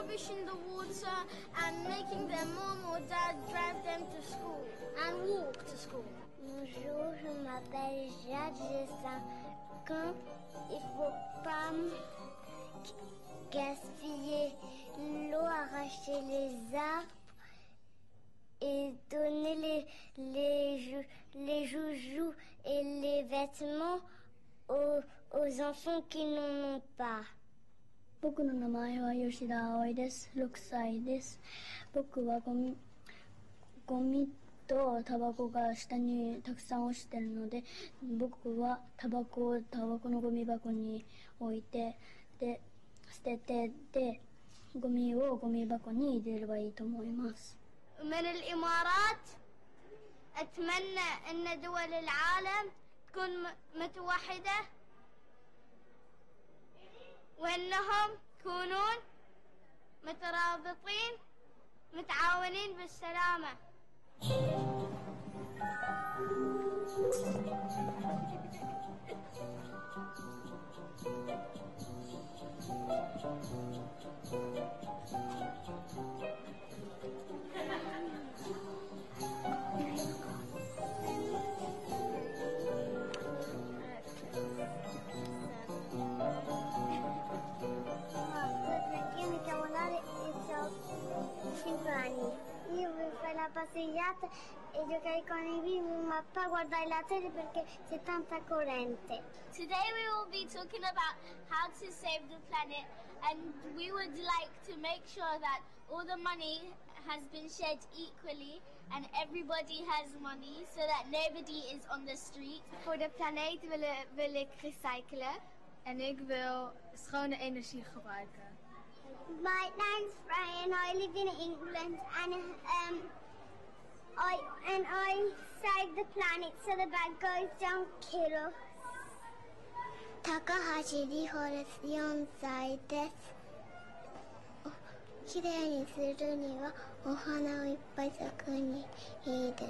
rubbish in the water and making their mom or dad drive them to school and walk to school. Bonjour, je m'appelle Jade, j'ai 5 ans. Il faut pas gaspiller l'eau, arracher les arbres et donner les, les joujoux et les vêtements aux, aux enfants qui n'en ont pas. 僕の名前は吉田葵です。6歳です。僕はゴミ、ゴミとタバコが下にたくさん落ちてるので、僕はタバコをタバコのゴミ箱に置いて、で、捨てて、で、ゴミをゴミ箱に入れればいいと思います。 ومن الإمارات أتمنى أن دول العالم تكون م- متوحدة وأنهم يكونون مترابطين متعاونين بالسلامة. E giocare con i bimbi, ma poi guardare la tele perché c'è tanta corrente. Today we will be talking about how to save the planet and we would like to make sure that all the money has been shared equally and everybody has money so that nobody is on the street. Voor de planeet wil, wil ik recyclen. En ik wil schone energie gebruiken. My name's Brian. I live in England and um, I and I save the planet so the bad guys don't kill us. 高橋里穂です。4歳です。おきれいにするにはお花をいっぱい咲くにいいで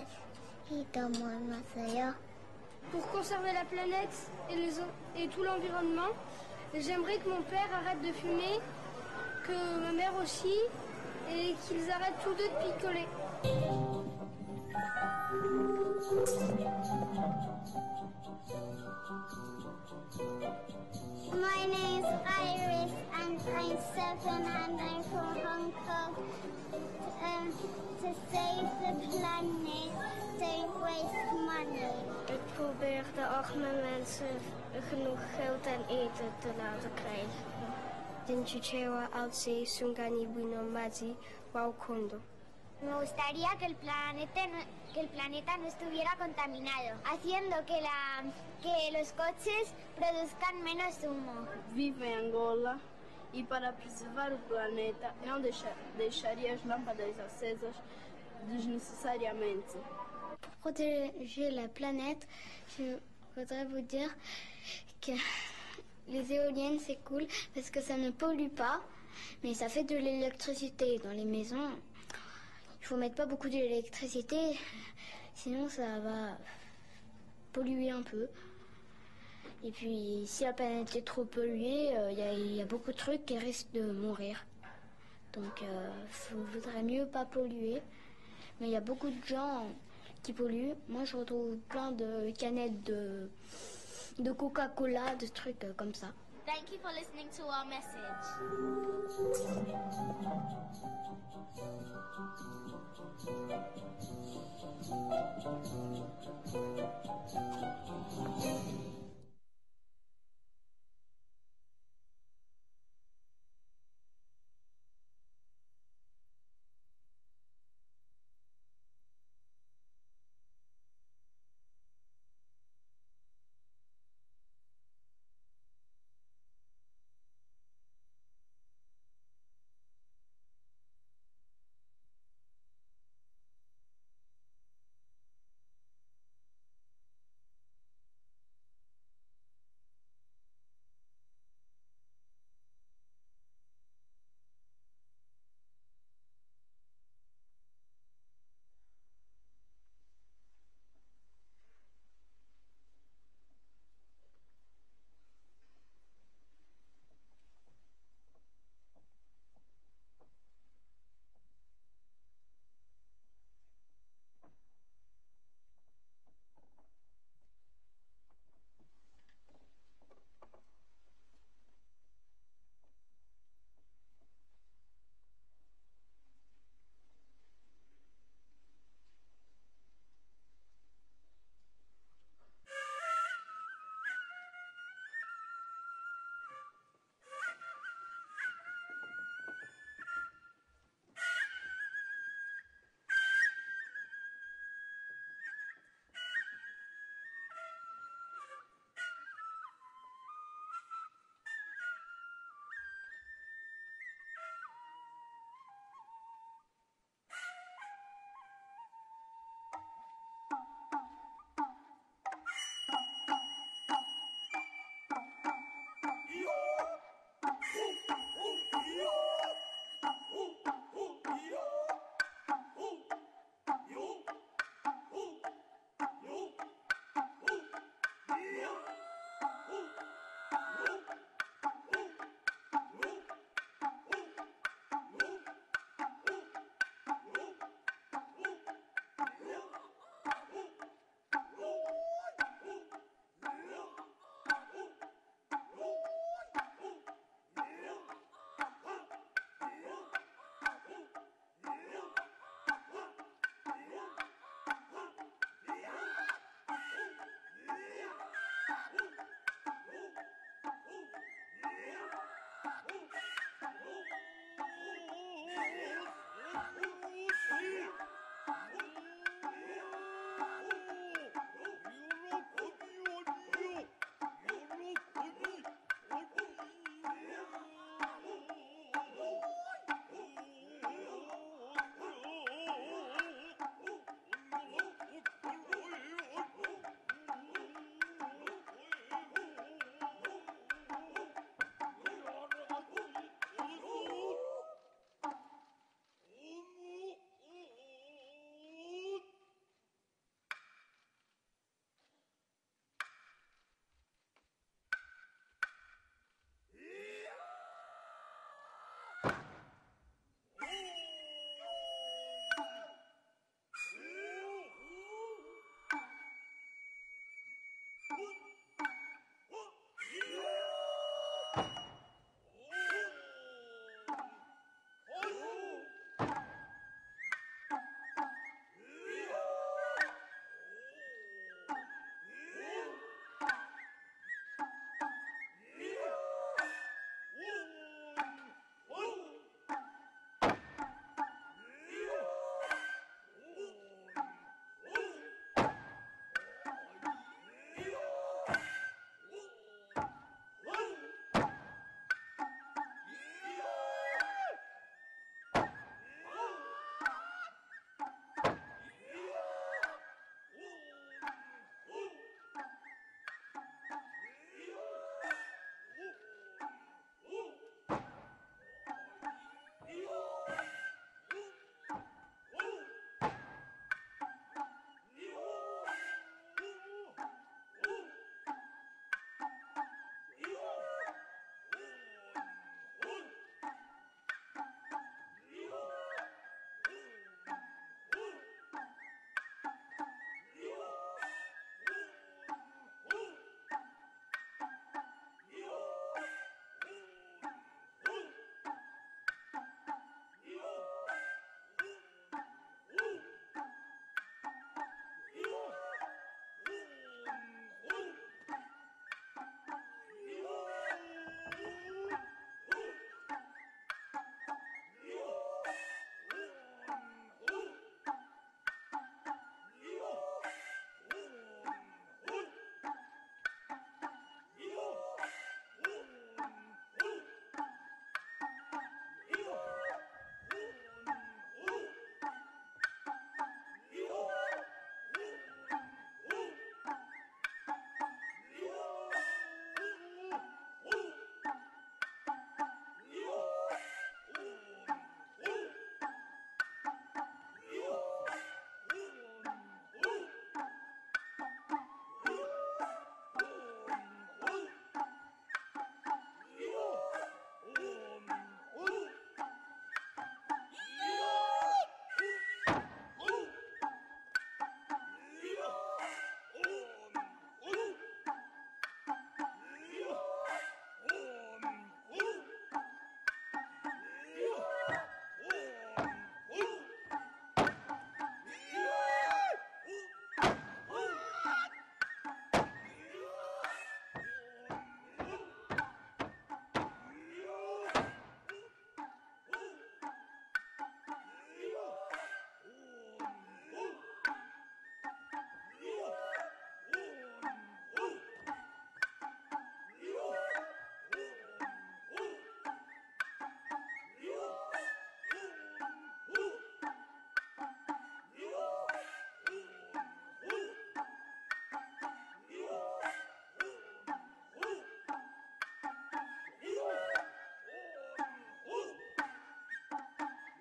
す。いいと思いますよ。 Pour conserver la planète et, les en- et tout l'environnement, j'aimerais que mon père arrête de fumer, que ma mère aussi, et qu'ils arrêtent tous deux de picoler. My name's Iris and I'm seven and I'm from Hong Kong. Um, to save the planet, don't waste money. Ik probeer de arme mensen genoeg geld en eten te laten krijgen. Dinchichewa Alce Sungani Bueno Mazi Waukondo. Me gustaría que el planeta no, que el planeta no estuviera contaminado, haciendo que la que los coches produzcan menos humo. Vivo em Angola e para preservar o planeta não deixa- deixaria as lâmpadas acesas desnecessariamente. Pour protéger la planète, je voudrais vous dire que les éoliennes c'est cool parce que ça ne pollue pas, mais ça fait de l'électricité dans les maisons. Il faut mettre pas beaucoup d'électricité, sinon ça va polluer un peu. Et puis si la planète est trop polluée, euh, il y, a- beaucoup de trucs qui risquent de mourir. Donc il vaudrait mieux pas polluer. Mais il y a beaucoup de gens qui polluent. Moi, je retrouve plein de canettes de, de Coca-Cola, de trucs euh, comme ça. Thank you for listening to our message.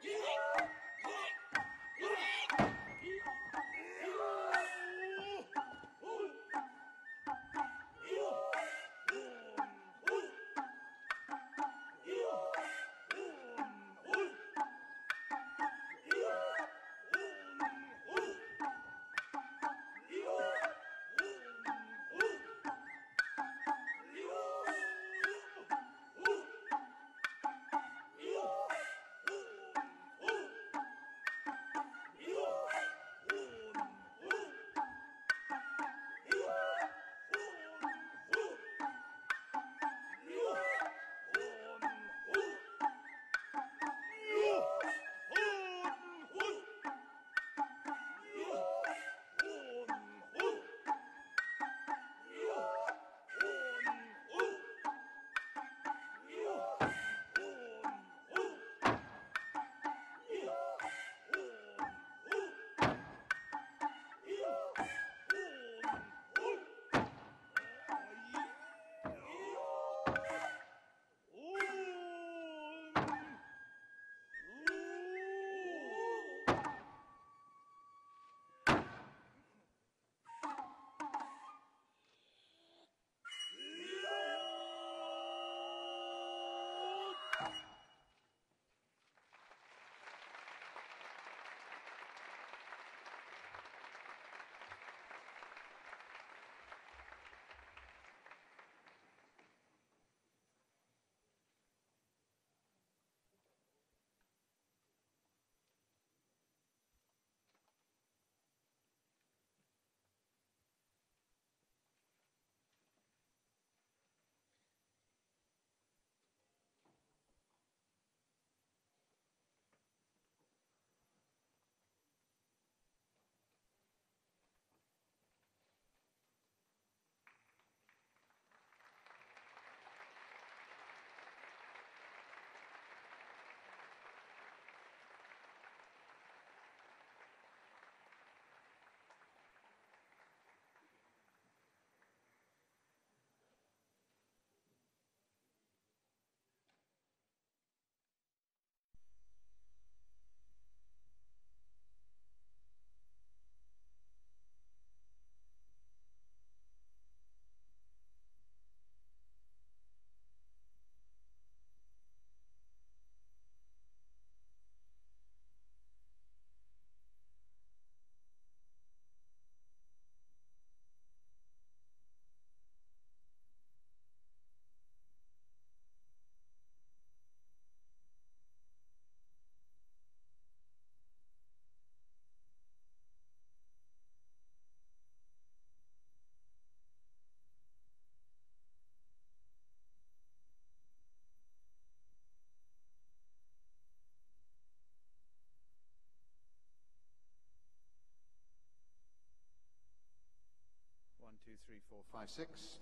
Yeah. Three, four, five, six.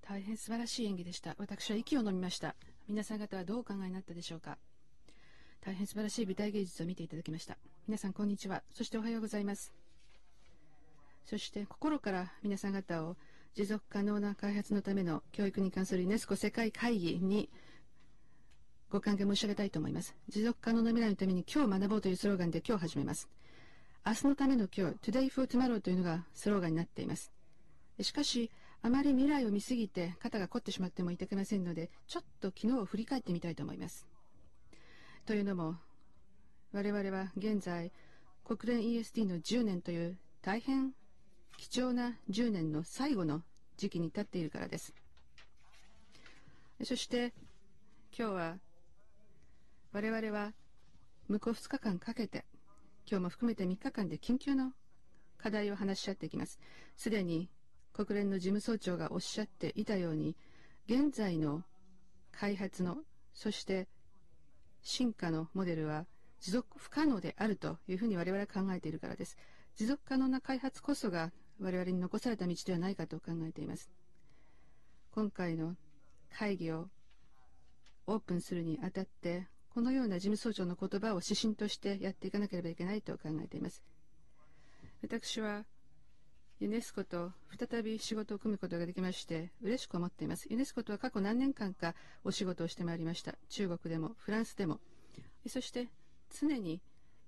大変素晴らしい演技でした。私は息を飲みました。皆さん方はどうお考えになったでしょうか。大変素晴らしい舞台芸術を見ていただきました。皆さん、こんにちは。そしておはようございます。そして、心から皆さん方を持続可能な開発のための教育に関するユネスコ世界会議にご歓迎申し上げたいと思います。持続可能な未来のために今日学ぼうというスローガンで今日始めます。明日のための今日、Today for Tomorrow というのがスローガンになっています。しかし、あまり未来を見すぎて肩が凝ってしまってもいたけませんので、ちょっと昨日を振り返ってみたいと思います。というのも、我々は現在、国連 ESD の10年という大変貴重な10年の最後の時期に立っているからです。そして、今日は、我々は向こう2日間かけて、今日も含めて3日間で緊急の課題を話し合っていきます。すでに国連の事務総長がおっしゃっていたように、現在の開発の、そして進化のモデルは持続不可能であるというふうに我々は考えているからです。持続可能な開発こそが我々に残された道ではないかと考えています。今回の会議をオープンするにあたって、このような事務総長の言葉を指針としてやっていかなければいけないと考えています。私はユネスコと再び仕事を組むことができまして嬉しく思っています。ユネスコとは過去何年間かお仕事をしてまいりました。中国でもフランスでも。そして常に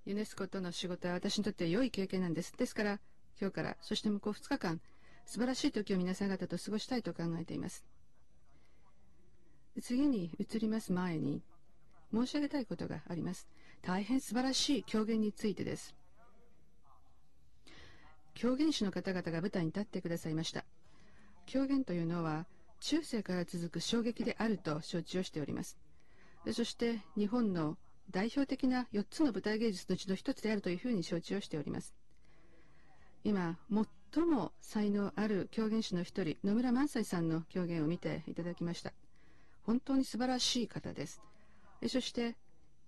ユネスコとの仕事は私にとって良い経験なんです。ですから今日からそして向こう2日間素晴らしい時を皆さん方と過ごしたいと考えています。次に移ります前に申し上げたいことがあります。大変素晴らしい狂言についてです。狂言師の方々が舞台に立ってくださいました。狂言というのは中世から続く衝撃であると承知をしております。そして日本の代表的な4つの舞台芸術のうちの1つであるというふうに承知をしております。今最も才能ある狂言師の一人野村萬斎さんの狂言を見ていただきました。本当に素晴らしい方です。そして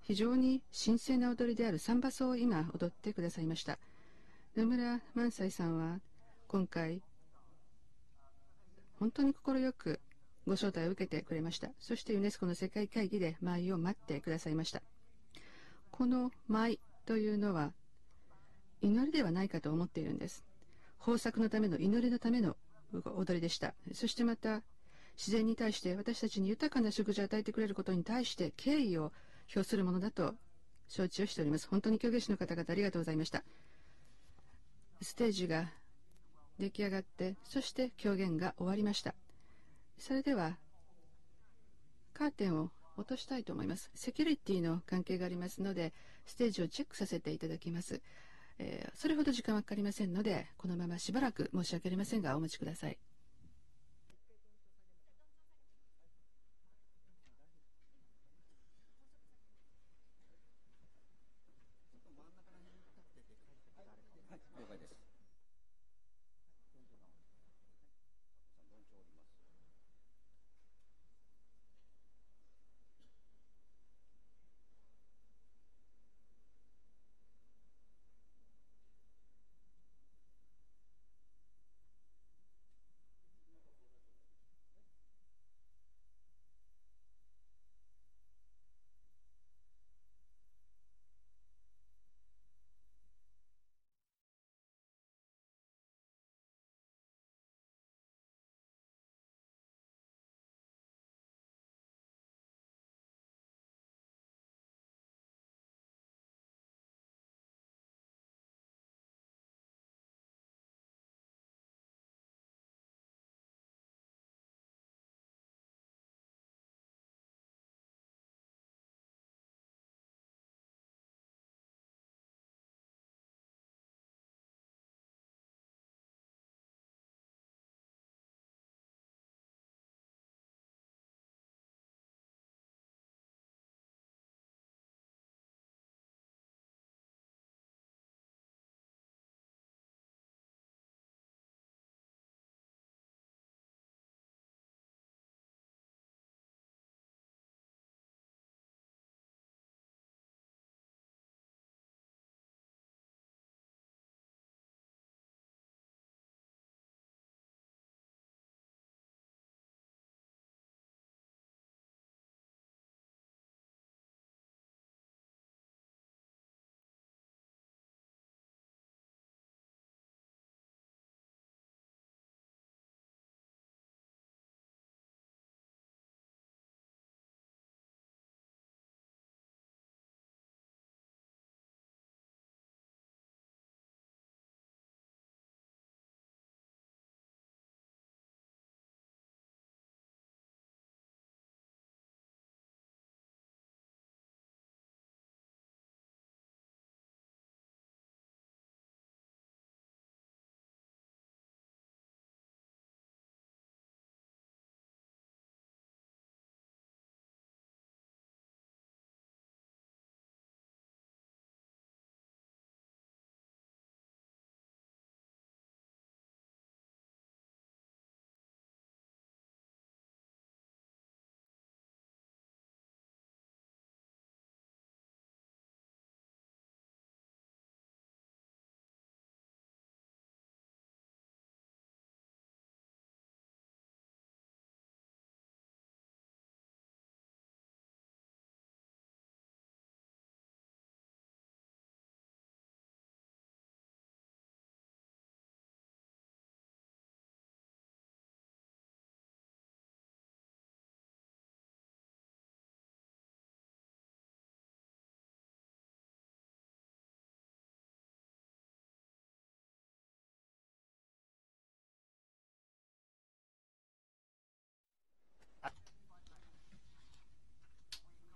非常に神聖な踊りであるサンバソを今踊ってくださいました。野村萬斎さんは今回本当に快くご招待を受けてくれました。そしてユネスコの世界会議で舞を待ってくださいました。この舞というのは祈りではないかと思っているんです。豊作のための祈りのための踊りでした。そしてまた自然に対して私たちに豊かな食事を与えてくれることに対して敬意を表するものだと承知をしております。本当に狂言師の方々ありがとうございました。ステージが出来上がってそして狂言が終わりました。それではカーテンを落としたいと思います。セキュリティの関係がありますのでステージをチェックさせていただきます、えー、それほど時間はかかりませんのでこのまましばらく申し訳ありませんがお待ちください。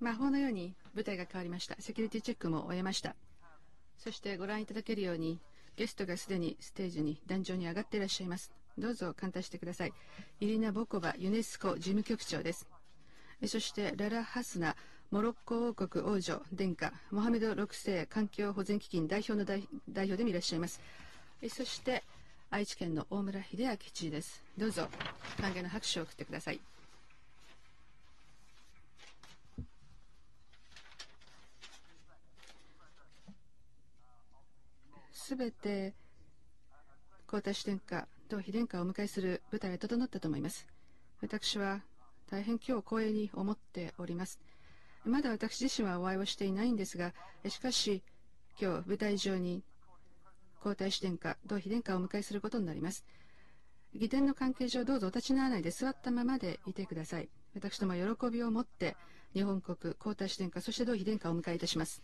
魔法のように舞台が変わりました。セキュリティチェックも終えました。そしてご覧いただけるように、ゲストがすでにステージに壇上に上がっていらっしゃいます。どうぞ鑑定してください。イリナ・ボコバユネスコ事務局長です。そしてララ・ハスナモロッコ王国王女殿下モハメド6世環境保全基金代表の代表でもいらっしゃいます。そして愛知県の大村秀明知事です。どうぞ歓迎の拍手を送ってください。すべて皇太子殿下と妃殿下をお迎えする舞台が整ったと思います。私は大変今日光栄に思っております。まだ私自身はお会いをしていないんですが、しかし今日舞台上に皇太子殿下、同妃殿下をお迎えすることになります。儀典の関係上、どうぞお立ちにならないで座ったままでいてください。私ども喜びを持って、日本国皇太子殿下、そして同妃殿下をお迎えいたします。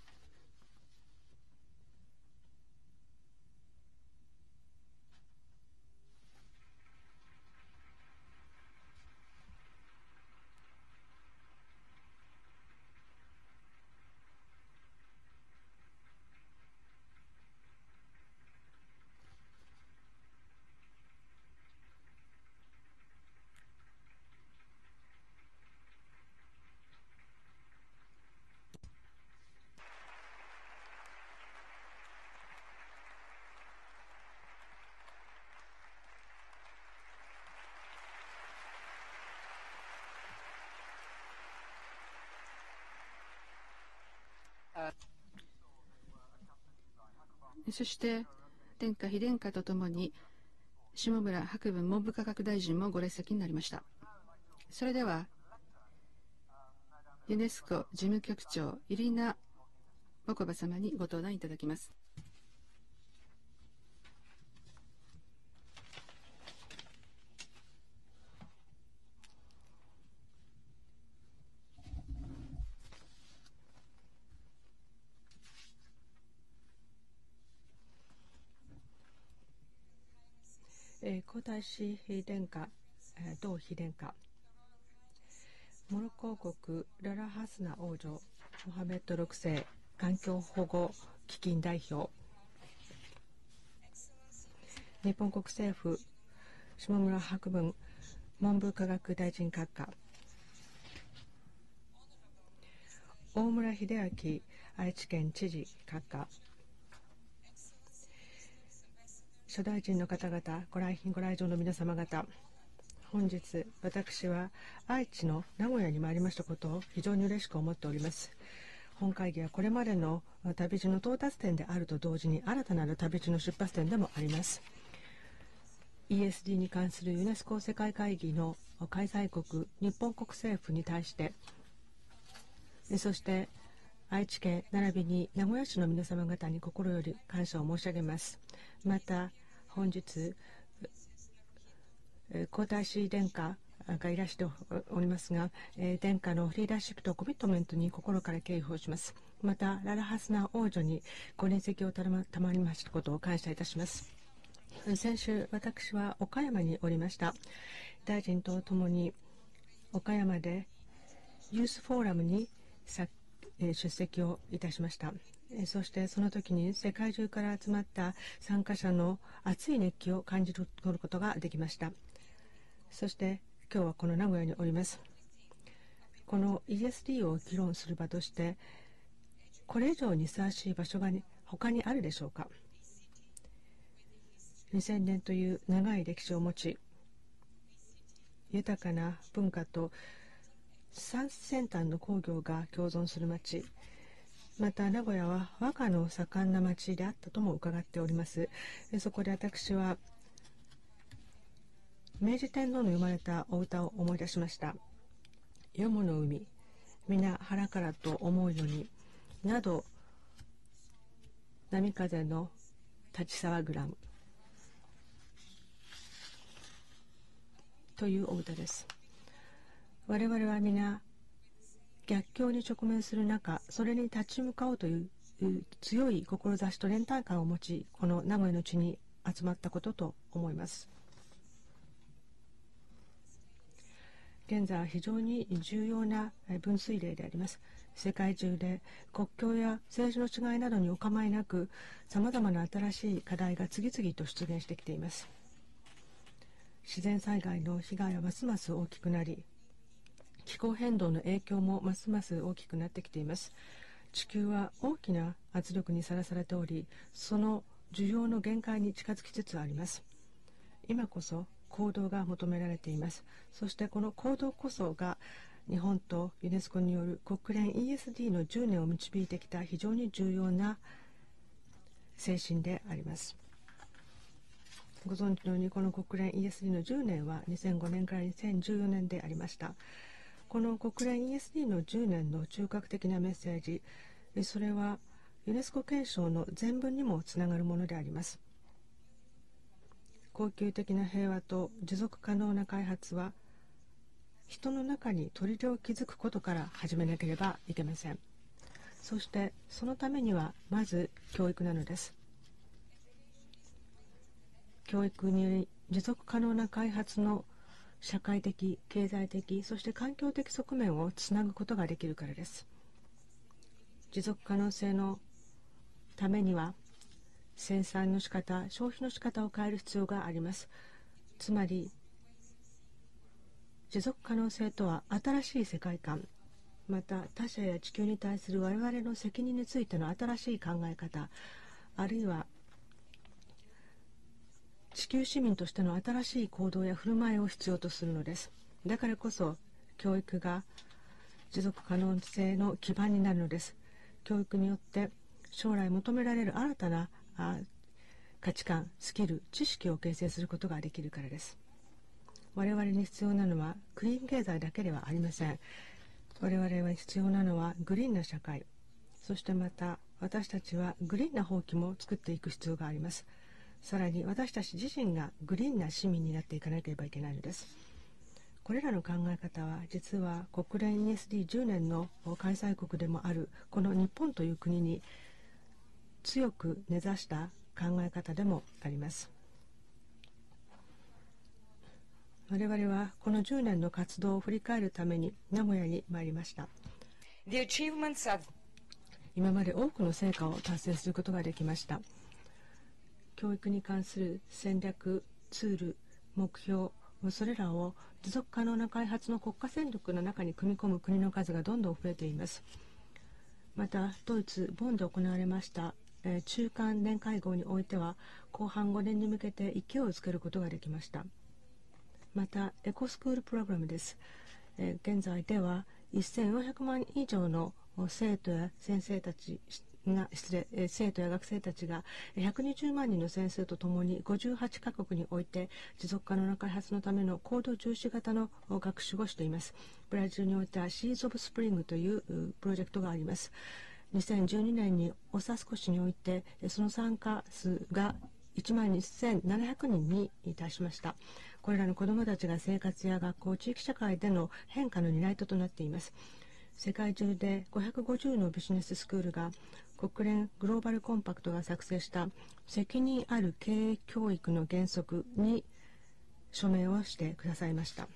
そして天下非殿下とともに下村博文文部科学大臣もご列席になりました。それではユネスコ事務局長イリナ・ボコバ様にご登壇いただきます。皇太子殿下、同妃殿下、モロッコ王国ララハスナ王女、モハメッド6世環境保護基金代表、日本国政府下村博文文部科学大臣閣下、大村秀明愛知県知事閣下、諸大臣の方々、ご来賓、ご来場の皆様方、本日、私は愛知の名古屋に参りましたことを非常に嬉しく思っております。本会議はこれまでの旅路の到達点であると同時に新たなる旅路の出発点でもあります。ESD に関するユネスコ世界会議の開催国日本国政府に対してそして愛知県並びに名古屋市の皆様方に心より感謝を申し上げます。また本日皇太子殿下がいらしておりますが、殿下のリーダーシップとコミットメントに心から敬意をします。また、ララハスナ王女にご臨席をたまりましたことを感謝いたします。先週、私は岡山におりました。大臣とともに岡山でユースフォーラムに出席をいたしました。そしてその時に世界中から集まった参加者の熱い熱気を感じ取ることができました。そして今日はこの名古屋におります。この ESD を議論する場としてこれ以上にふさわしい場所が他にあるでしょうか。2000年という長い歴史を持ち豊かな文化と最先端の工業が共存する町また名古屋は和歌の盛んな町であったとも伺っております。そこで私は明治天皇の読まれたお歌を思い出しました「よもの海皆腹からと思うように」など波風の立ち騒ぐラムというお歌です。我々は皆逆境に直面する中それに立ち向かおうという強い志と連帯感を持ちこの名古屋の地に集まったことと思います。現在は非常に重要な分水嶺であります。世界中で国境や政治の違いなどにお構いなくさまざまな新しい課題が次々と出現してきています。自然災害の被害はますます大きくなり気候変動の影響もますます大きくなってきています。地球は大きな圧力にさらされておりその需要の限界に近づきつつあります。今こそ行動が求められています。そしてこの行動こそが日本とユネスコによる国連 ESD の10年を導いてきた非常に重要な精神であります。ご存知のようにこの国連 ESD の10年は2005年から2014年でありました。この国連 ESD の10年の中核的なメッセージそれはユネスコ憲章の全文にもつながるものであります。恒久的な平和と持続可能な開発は人の中に砦を築くことから始めなければいけません。そしてそのためにはまず教育なのです。教育により持続可能な開発の社会的経済的そして環境的側面をつなぐことができるからです。持続可能性のためには生産の仕方消費の仕方を変える必要があります。つまり持続可能性とは新しい世界観また他者や地球に対する我々の責任についての新しい考え方あるいは地球市民としての新しい行動や振る舞いを必要とするのです。だからこそ教育が持続可能性の基盤になるのです。教育によって将来求められる新たな価値観スキル知識を形成することができるからです。我々に必要なのはクリーン経済だけではありません。我々は必要なのはグリーンな社会。そしてまた私たちはグリーンな放棄も作っていく必要があります。さらに私たち自身がグリーンな市民になっていかなければいけないのです。これらの考え方は実は国連 ESD10 年の開催国でもあるこの日本という国に強く根ざした考え方でもあります。我々はこの10年の活動を振り返るために名古屋に参りました。今まで多くの成果を達成することができました教育に関する戦略ツール目標それらを持続可能な開発の国家戦力の中に組み込む国の数がどんどん増えています。またドイツ・ボンで行われました、え、中間年会合においては後半5年に向けて勢いをつけることができました。またエコスクールプログラムです、え、現在では1400万以上の生徒や先生たちが失礼、生徒や学生たちが120万人の先生とともに58カ国において持続可能な開発のための高度重視型の学習をしています。ブラジルにおいてはシーズ・オブ・スプリングというプロジェクトがあります。2012年にオサスコ市においてその参加数が1万2700人に達しました。これらの子どもたちが生活や学校地域社会での変化の担い手となっています。世界中で550のビジネススクールが国連グローバルコンパクトが作成した責任ある経営教育の原則に署名をしてくださいました。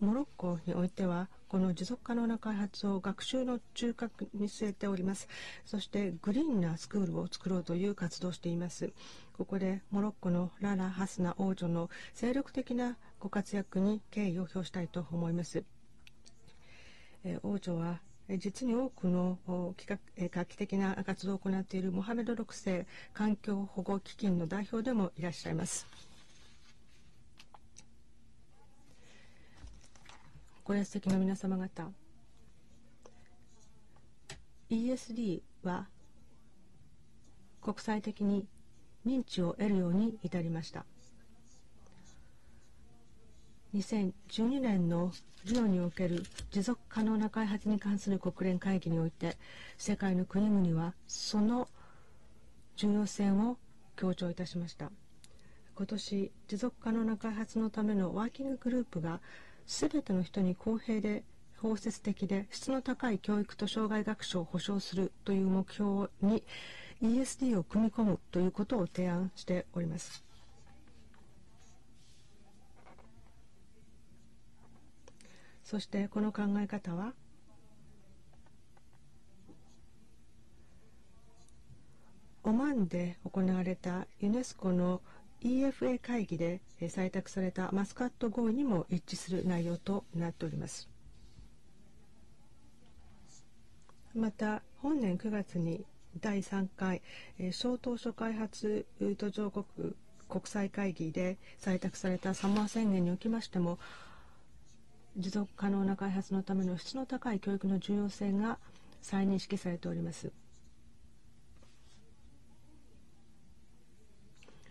モロッコにおいてはこの持続可能な開発を学習の中核に据えております。そしてグリーンなスクールを作ろうという活動をしています。ここでモロッコのララ・ハスナ王女の精力的なご活躍に敬意を表したいと思います。王女は実に多くの画期的な活動を行っているモハメド6世環境保護基金の代表でもいらっしゃいます。ご列席の皆様方 ESD は国際的に認知を得るように至りました2012年のリオにおける持続可能な開発に関する国連会議において世界の国々はその重要性を強調いたしました。今年持続可能な開発のためのワーキンググループが全ての人に公平で包摂的で質の高い教育と障害学習を保障するという目標に ESD を組み込むということを提案しております。そしてこの考え方はオマンで行われたユネスコの EFA 会議で採択されたマスカット合意にも一致する内容となっております。また本年9月に第3回小島諸開発途上国国際会議で採択されたサモア宣言におきましても持続可能な開発のための質の高い教育の重要性が再認識されております。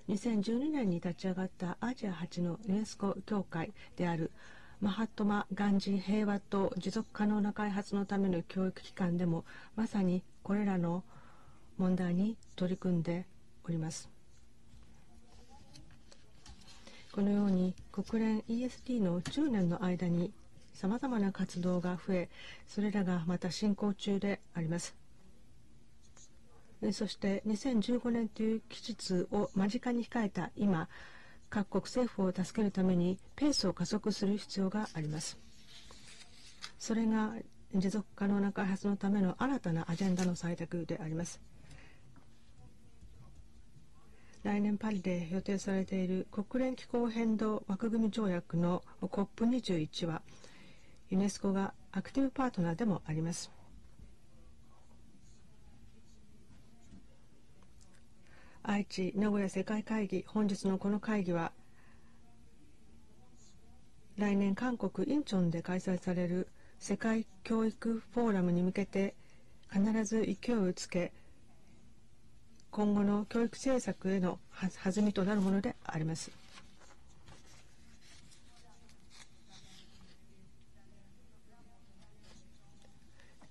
2012年に立ち上がったアジア初のユネスコ協会であるマハットマ・ガンジ平和と持続可能な開発のための教育機関でもまさにこれらの問題に取り組んでおりますこのように国連 ESD の10年の間にさまざまな活動が増えそれらがまた進行中であります。そして2015年という期日を間近に控えた今各国政府を助けるためにペースを加速する必要があります。それが持続可能な開発のための新たなアジェンダの採択であります。来年パリで予定されている国連気候変動枠組み条約の COP21 はユネスコがアクティブパートナーでもあります。愛知名古屋世界会議本日のこの会議は来年韓国インチョンで開催される世界教育フォーラムに向けて必ず勢いをつけ今後の教育政策への弾みとなるものであります。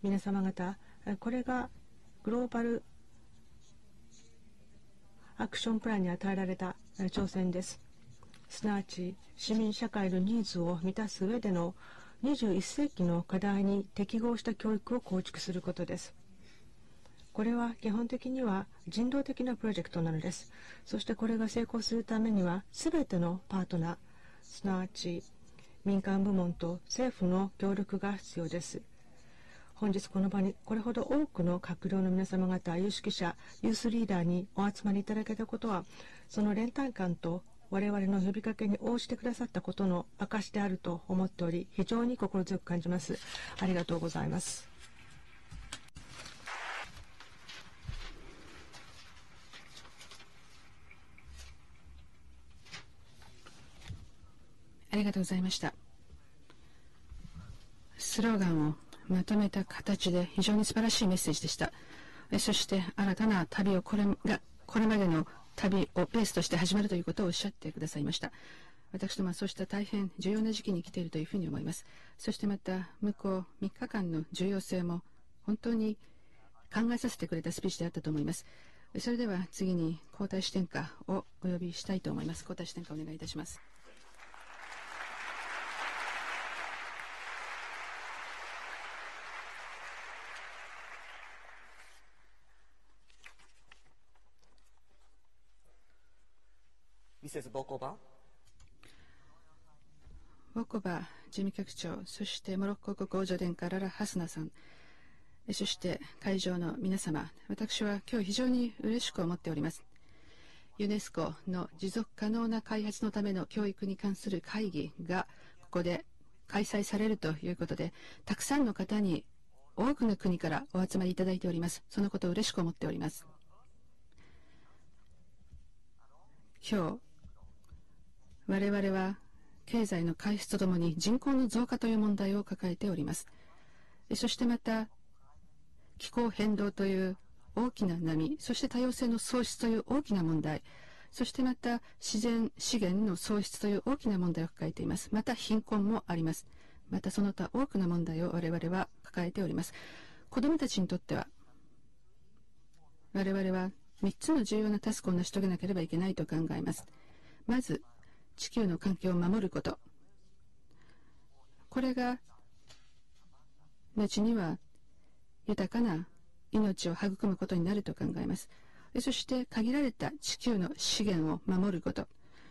皆様方これがグローバルアクションプランに与えられた挑戦です。すなわち市民社会のニーズを満たす上での21世紀の課題に適合した教育を構築することです。これは基本的には人道的なプロジェクトなのです。そしてこれが成功するためには全てのパートナー、すなわち民間部門と政府の協力が必要です。本日この場にこれほど多くの閣僚の皆様方有識者ユースリーダーにお集まりいただけたことはその連帯感と我々の呼びかけに応じてくださったことの証であると思っており非常に心強く感じますありがとうございますありがとうございましたスローガンをまとめた形で非常に素晴らしいメッセージでした。そして新たな旅をこれがこれまでの旅をベースとして始まるということをおっしゃってくださいました。私どもはそうした大変重要な時期に来ているというふうに思います。そしてまた向こう3日間の重要性も本当に考えさせてくれたスピーチであったと思います。それでは次に皇太子殿下をお呼びしたいと思います。皇太子殿下お願いいたします。ミセスボコバ？ボコバ事務局長、そしてモロッコ国王女殿下ララ・ハスナさん、そして会場の皆様、私は今日非常に嬉しく思っております。ユネスコの持続可能な開発のための教育に関する会議がここで開催されるということで、たくさんの方に多くの国からお集まりいただいております。そのことを嬉しく思っております。今日我々は経済の回復とともに人口の増加という問題を抱えております。そしてまた気候変動という大きな波、そして多様性の喪失という大きな問題、そしてまた自然資源の喪失という大きな問題を抱えています。また貧困もあります。またその他多くの問題を我々は抱えております。子どもたちにとっては我々は3つの重要なタスクを成し遂げなければいけないと考えます。まず地球の環境を守ること。これが後には豊かな命を育むことになると考えます。そして限られた地球の資源を守ること。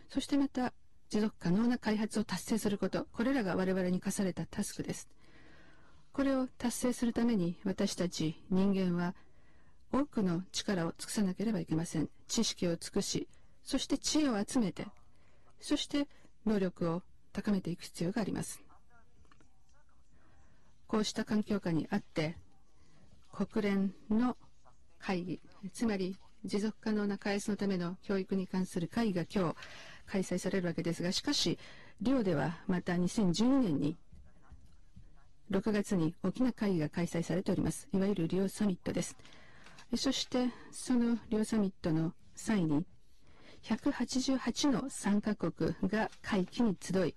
そしてまた持続可能な開発を達成すること。これらが我々に課されたタスクです。これを達成するために私たち人間は多くの力を尽くさなければいけません。知識を尽くしそして知恵を集めてそして能力を高めていく必要があります。こうした環境下にあって国連の会議つまり持続可能な開発のための教育に関する会議が今日開催されるわけですがしかしリオではまた2012年に6月に大きな会議が開催されております。いわゆるリオサミットです。そしてそのリオサミットの際に188の参加国が会期に集い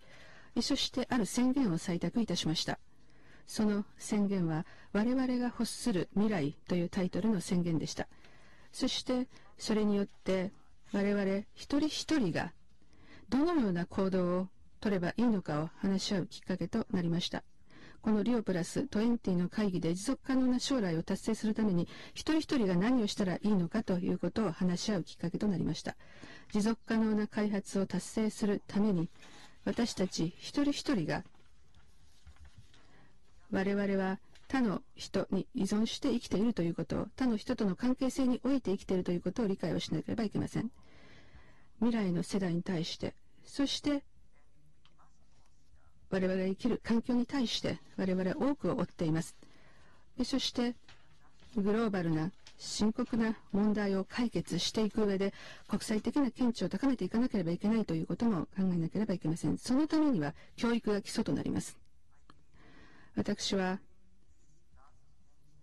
そしてある宣言を採択いたしました。その宣言は我々が欲する未来というタイトルの宣言でした。そしてそれによって我々一人一人がどのような行動を取ればいいのかを話し合うきっかけとなりました。このリオプラス20の会議で持続可能な将来を達成するために一人一人が何をしたらいいのかということを話し合うきっかけとなりました。持続可能な開発を達成するために私たち一人一人が我々は他の人に依存して生きているということを他の人との関係性において生きているということを理解をしなければいけません。未来の世代に対してそして我々が生きる環境に対して我々は多くを負っています。そしてグローバルな深刻な問題を解決していく上で国際的な見地を高めていかなければいけないということも考えなければいけません。そのためには教育が基礎となります。私は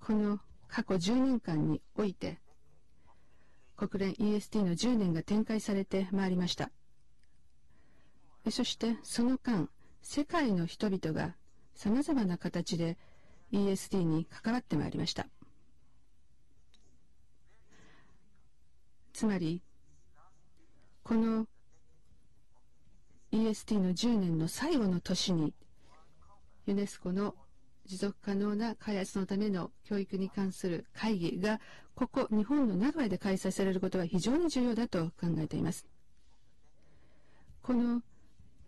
この過去10年間において国連 EST の10年が展開されてまいりました。そしてその間世界の人々がさまざまな形で ESD に関わってまいりました。つまりこの EST の10年の最後の年にユネスコの持続可能な開発のための教育に関する会議がここ日本の名古屋で開催されることは非常に重要だと考えています。この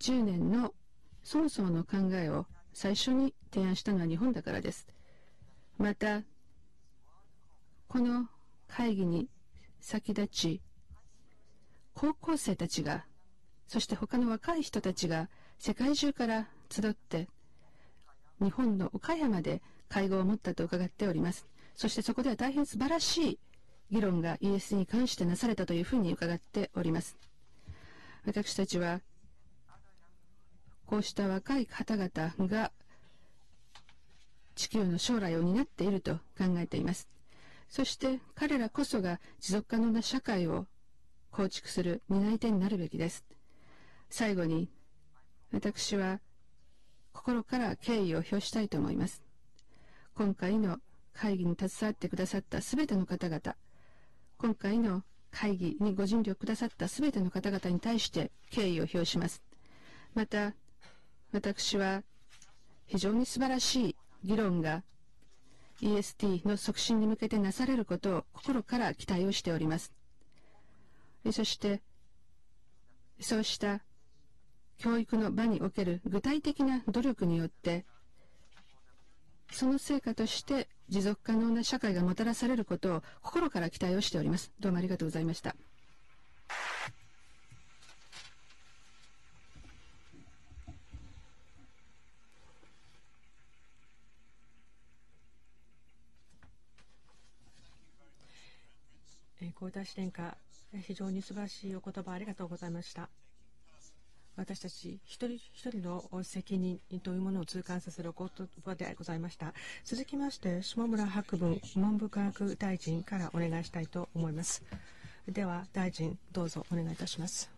10年のそもそもの考えを最初に提案したのは日本だからです。またこの会議に先立ち高校生たちがそして他の若い人たちが世界中から集って日本の岡山で会合を持ったと伺っております。そしてそこでは大変素晴らしい議論が ES に関してなされたというふうに伺っております。私たちはこうした若い方々が地球の将来を担っていると考えています。そして彼らこそが持続可能な社会を構築する担い手になるべきです。最後に私は心から敬意を表したいと思います。今回の会議に携わってくださったすべての方々今回の会議にご尽力くださったすべての方々に対して敬意を表します。また私は非常に素晴らしい議論が EST の促進に向けてなされることを心から期待をしております。そしてそうした教育の場における具体的な努力によってその成果として持続可能な社会がもたらされることを心から期待をしております。どうもありがとうございました。皇太子殿下、非常に素晴らしいお言葉ありがとうございました。私たち一人一人の責任というものを痛感させるお言葉でございました。続きまして、下村博文文部科学大臣からお願いしたいと思います。では、大臣、どうぞお願いいたします。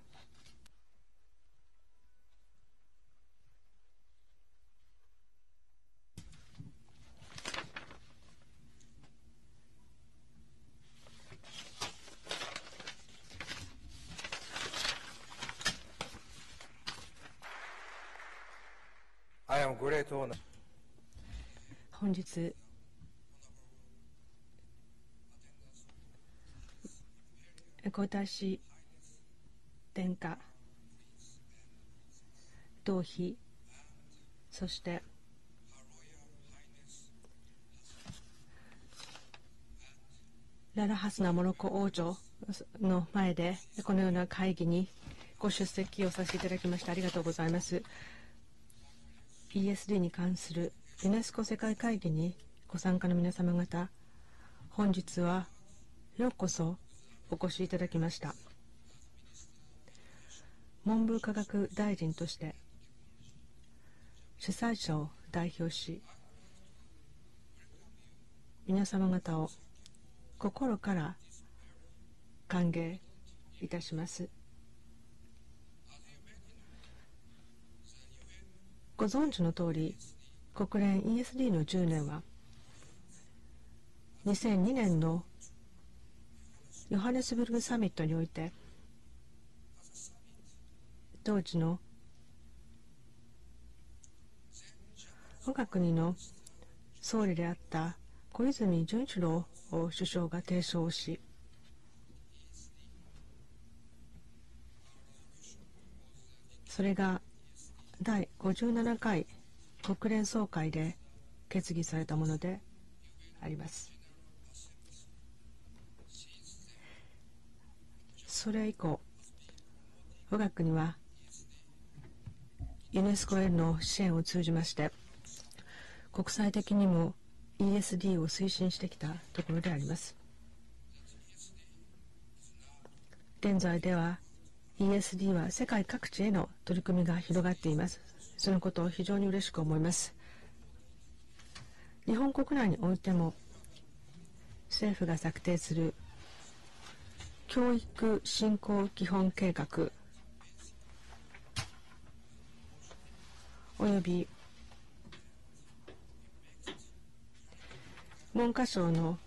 皇太子殿下。同妃そして。ララハスナモロコ王女の前でこのような会議に。ご出席をさせていただきましてありがとうございます。ESD に関するユネスコ世界会議にご参加の皆様方本日はようこそお越しいただきました。文部科学大臣として主催者を代表し皆様方を心から歓迎いたします。ご存知の通り国連 ESD の10年は2002年のヨハネスブルグサミットにおいて当時の我が国の総理であった小泉純一郎首相が提唱しそれが第57回国連総会で決議されたものであります。それ以降我が国はユネスコへの支援を通じまして国際的にも ESD を推進してきたところであります現在では ESD は世界各地への取り組みが広がっていますそのことを非常に嬉しく思います。日本国内においても政府が策定する教育振興基本計画および文科省の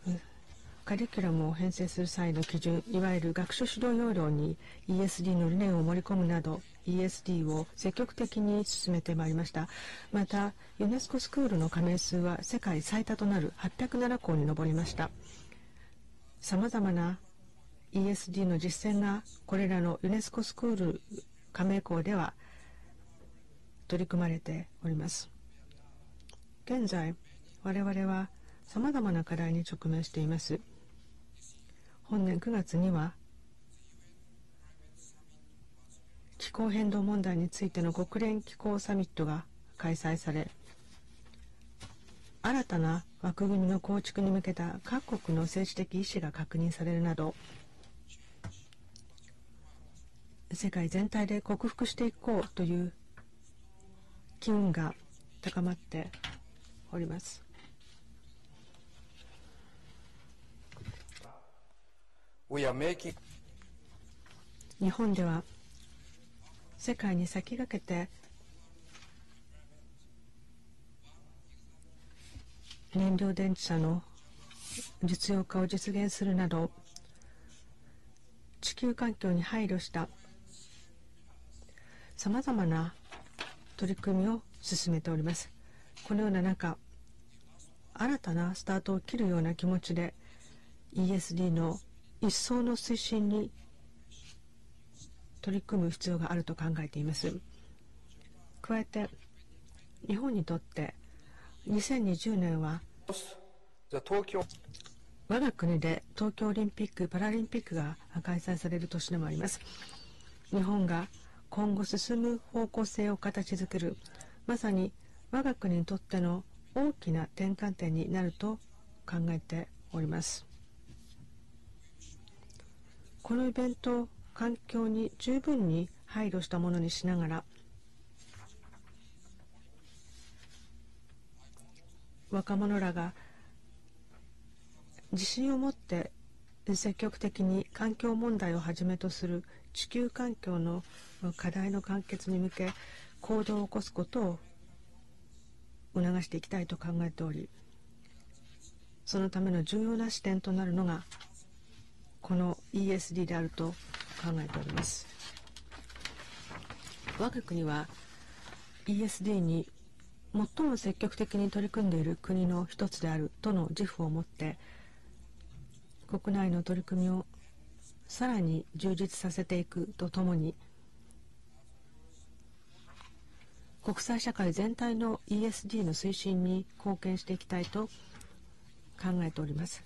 カリキュラムを編成する際の基準いわゆる学習指導要領に ESD の理念を盛り込むなど ESD を積極的に進めてまいりました。またユネスコスクールの加盟数は世界最多となる807校に上りました。さまざまな ESD の実践がこれらのユネスコスクール加盟校では取り組まれております。現在我々はさまざまな課題に直面しています。本年9月には気候変動問題についての国連気候サミットが開催され新たな枠組みの構築に向けた各国の政治的意思が確認されるなど世界全体で克服していこうという機運が高まっております。日本では世界に先駆けて燃料電池車の実用化を実現するなど地球環境に配慮したさまざまな取り組みを進めております。このような中新たなスタートを切るような気持ちで ESD の一層の推進に取り組む必要があると考えています。加えて日本にとって2020年は我が国で東京オリンピック・パラリンピックが開催される年でもあります。日本が今後進む方向性を形づけるまさに我が国にとっての大きな転換点になると考えております。このイベント環境に十分に配慮したものにしながら若者らが自信を持って積極的に環境問題をはじめとする地球環境の課題の解決に向け行動を起こすことを促していきたいと考えておりそのための重要な視点となるのがこの ESD であると考えております。我が国は ESD に最も積極的に取り組んでいる国の一つであるとの自負を持って国内の取り組みをさらに充実させていくとともに国際社会全体の ESD の推進に貢献していきたいと考えております。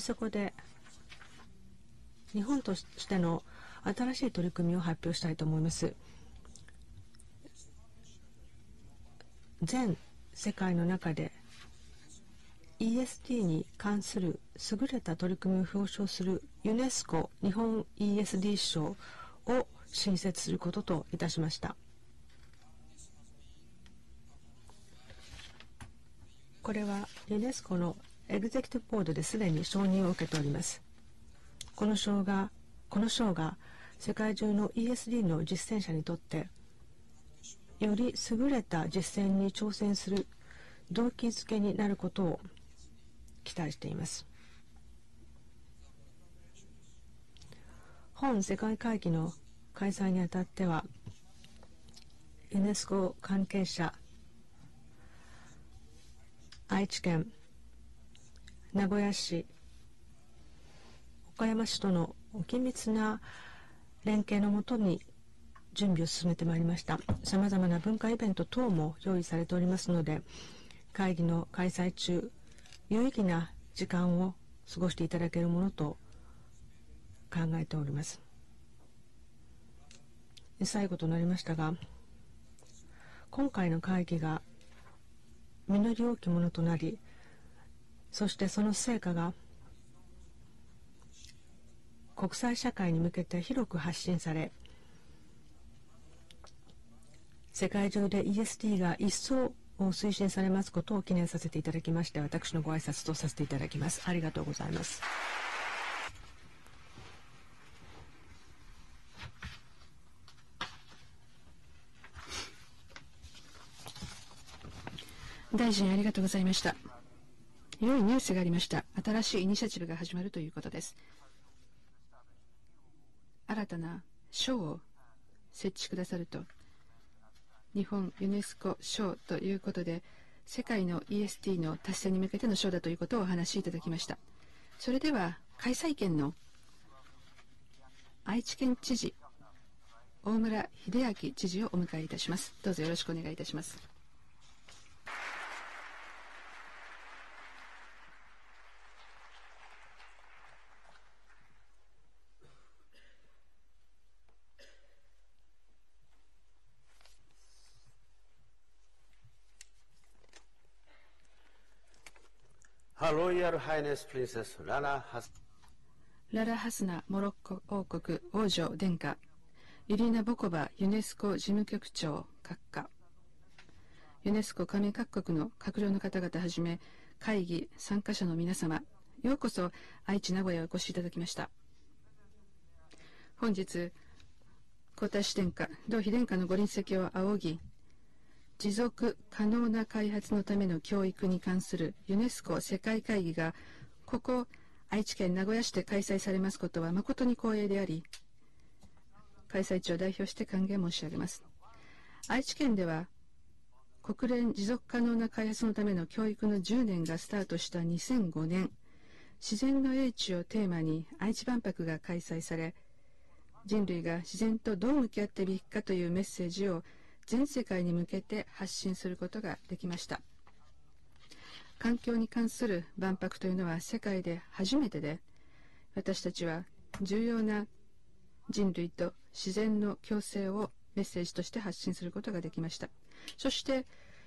そこで日本としての新しい取り組みを発表したいと思います。全世界の中で ESD に関する優れた取り組みを表彰するユネスコ日本 ESD 賞を新設することといたしましたこれはユネスコのエグゼクティブボードですでに承認を受けておりますこの賞がこの賞が世界中の ESD の実践者にとってより優れた実践に挑戦する動機づけになることを期待しています。本世界会議の開催にあたってはユネスコ関係者愛知県名古屋市岡山市との緊密な連携のもとに準備を進めてまいりました。さまざまな文化イベント等も用意されておりますので会議の開催中有意義な時間を過ごしていただけるものと考えております。最後となりましたが今回の会議が実り大きいものとなりそしてその成果が国際社会に向けて広く発信され世界中で ESD が一層推進されますことを記念させていただきまして私のご挨拶とさせていただきます。ありがとうございます。大臣ありがとうございました。良いニュースがありました。新しいイニシアチブが始まるということです。新たな賞を設置くださると日本ユネスコ賞ということで世界の EST の達成に向けての賞だということをお話しいただきました。それでは開催県の愛知県知事大村秀明知事をお迎えいたします。どうぞよろしくお願いいたします。ロイヤルハイネスプリンセスララハスナモロッコ王国王女殿下イリーナ・ボコバユネスコ事務局長閣下。ユネスコ加盟各国の閣僚の方々はじめ会議参加者の皆様ようこそ愛知名古屋へお越しいただきました。本日皇太子殿下同妃殿下のご臨席を仰ぎ持続可能な開発のための教育に関するユネスコ世界会議がここ愛知県名古屋市で開催されますことは誠に光栄であり開催地を代表して歓迎申し上げます。愛知県では国連持続可能な開発のための教育の10年がスタートした2005年自然の英知をテーマに愛知万博が開催され人類が自然とどう向き合っていくかというメッセージを全世界に向けて発信することができました。環境に関する万博というのは世界で初めてで私たちは重要な人類と自然の共生をメッセージとして発信することができました。そして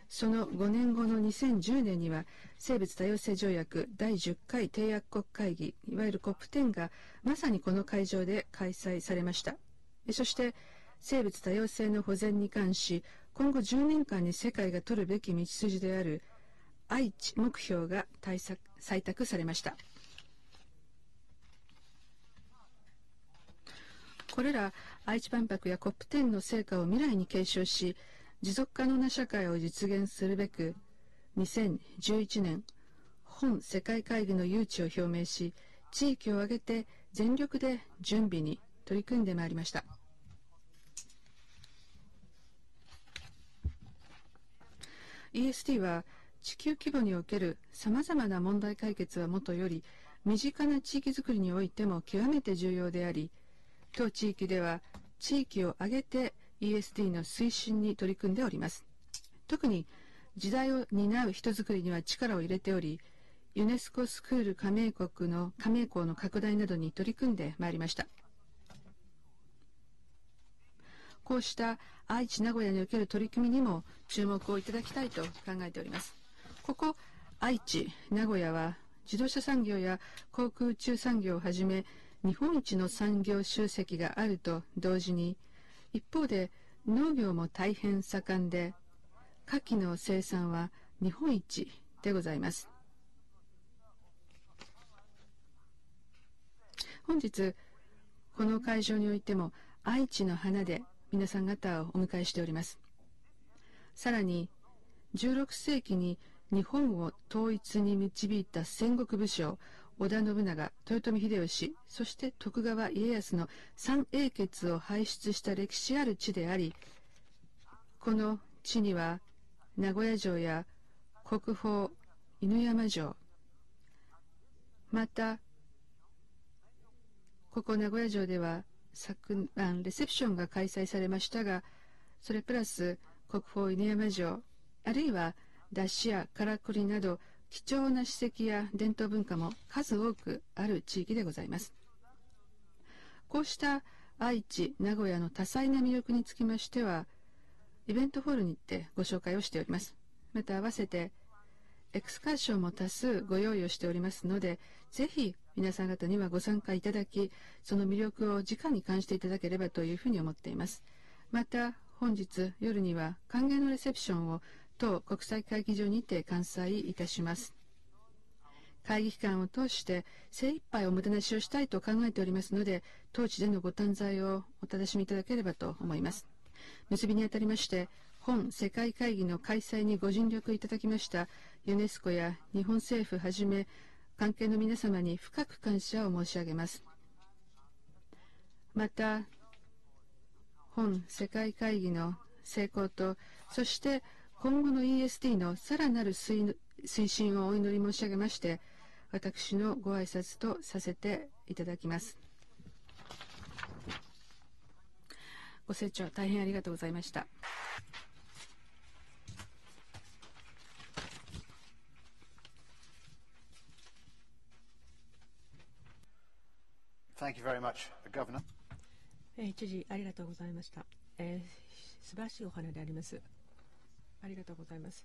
その5年後の2010年には生物多様性条約第10回締約国会議いわゆる COP10 がまさにこの会場で開催されました。そして生物多様性の保全に関し今後10年間に世界が取るべき道筋である愛知目標が採択されました。これら愛知万博や COP10 の成果を未来に継承し持続可能な社会を実現するべく2011年本世界会議の誘致を表明し地域を挙げて全力で準備に取り組んでまいりました。EST は地球規模におけるさまざまな問題解決はもとより身近な地域づくりにおいても極めて重要であり当地域では地域を挙げて ESD の推進に取り組んでおります特に時代を担う人づくりには力を入れておりユネスコスクール加盟国の加盟校の拡大などに取り組んでまいりました。こうした愛知、名古屋における取り組みにも注目をいただきたいと考えております。ここ愛知、名古屋は自動車産業や航空宇宙産業をはじめ日本一の産業集積があると同時に一方で農業も大変盛んで牡蠣の生産は日本一でございます本日この会場においても愛知の花で皆さん方をお迎えしております。さらに16世紀に日本を統一に導いた戦国武将織田信長豊臣秀吉そして徳川家康の三英傑を輩出した歴史ある地でありこの地には名古屋城や国宝犬山城またここ名古屋城では昨晩レセプションが開催されましたがそれプラス国宝犬山城あるいは出汁やからくりなど貴重な史跡や伝統文化も数多くある地域でございます。こうした愛知、名古屋の多彩な魅力につきましては、イベントホールに行ってご紹介をしております。また合わせて、エクスカーションも多数ご用意をしておりますので、ぜひ皆さん方にはご参加いただき、その魅力を直に感じていただければというふうに思っています。また、本日夜には歓迎のレセプションを当国際会議場にて開催いたします。会議期間を通して精一杯おもてなしをしたいと考えておりますので、当地でのご滞在をお楽しみいただければと思います。結びにあたりまして、本世界会議の開催にご尽力いただきましたユネスコや日本政府はじめ関係の皆様に深く感謝を申し上げます。また、本世界会議の成功と、そして今後の ESD のさらなる推進をお祈り申し上げまして、私のご挨拶とさせていただきます。ご清聴大変ありがとうございました。Thank you very much, Governor. 知事、ありがとうございました。えー、素晴らしいお花であります。ありがとうございます。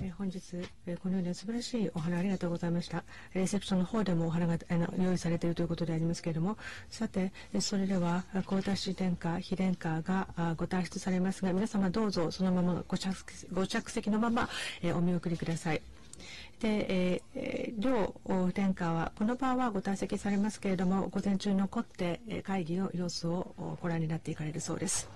え本日、えこのような素晴らしいお花ありがとうございました。レセプションの方でもお花があの用意されているということでありますけれども、さて、それでは皇太子殿下、妃殿下がご退出されますが、皆様どうぞそのままご着ご着席のまま、えお見送りください。で、えー、両殿下はこの場はご退席されますけれども午前中に残って会議の様子をご覧になっていかれるそうです。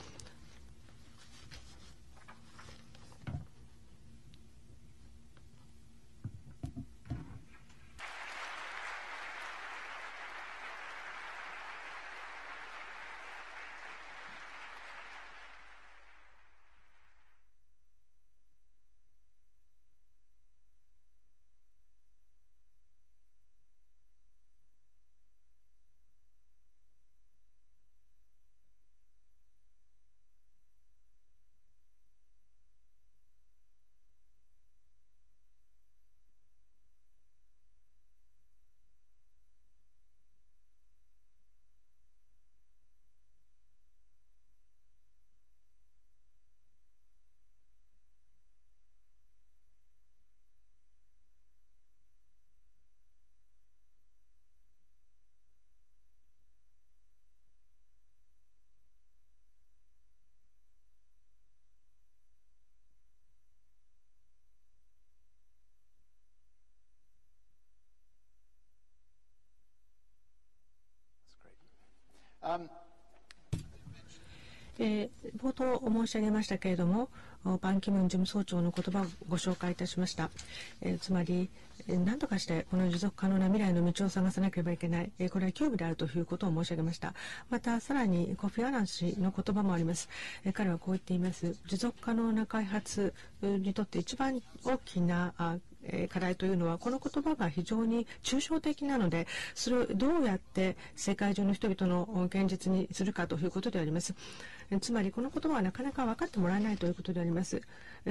えー、冒頭申し上げましたけれども、バンキムン事務総長の言葉をご紹介いたしました。えー、つまり、何とかしてこの持続可能な未来の道を探さなければいけない、えー、これは脅威であるということを申し上げました。また、さらにコフィアナン氏の言葉もあります。えー、彼はこう言っています。持続可能な開発にとって一番大きなあ課題というのはこの言葉が非常に抽象的なのでそれをどうやって世界中の人々の現実にするかということであります。つまりこの言葉はなかなか分かってもらえないということであります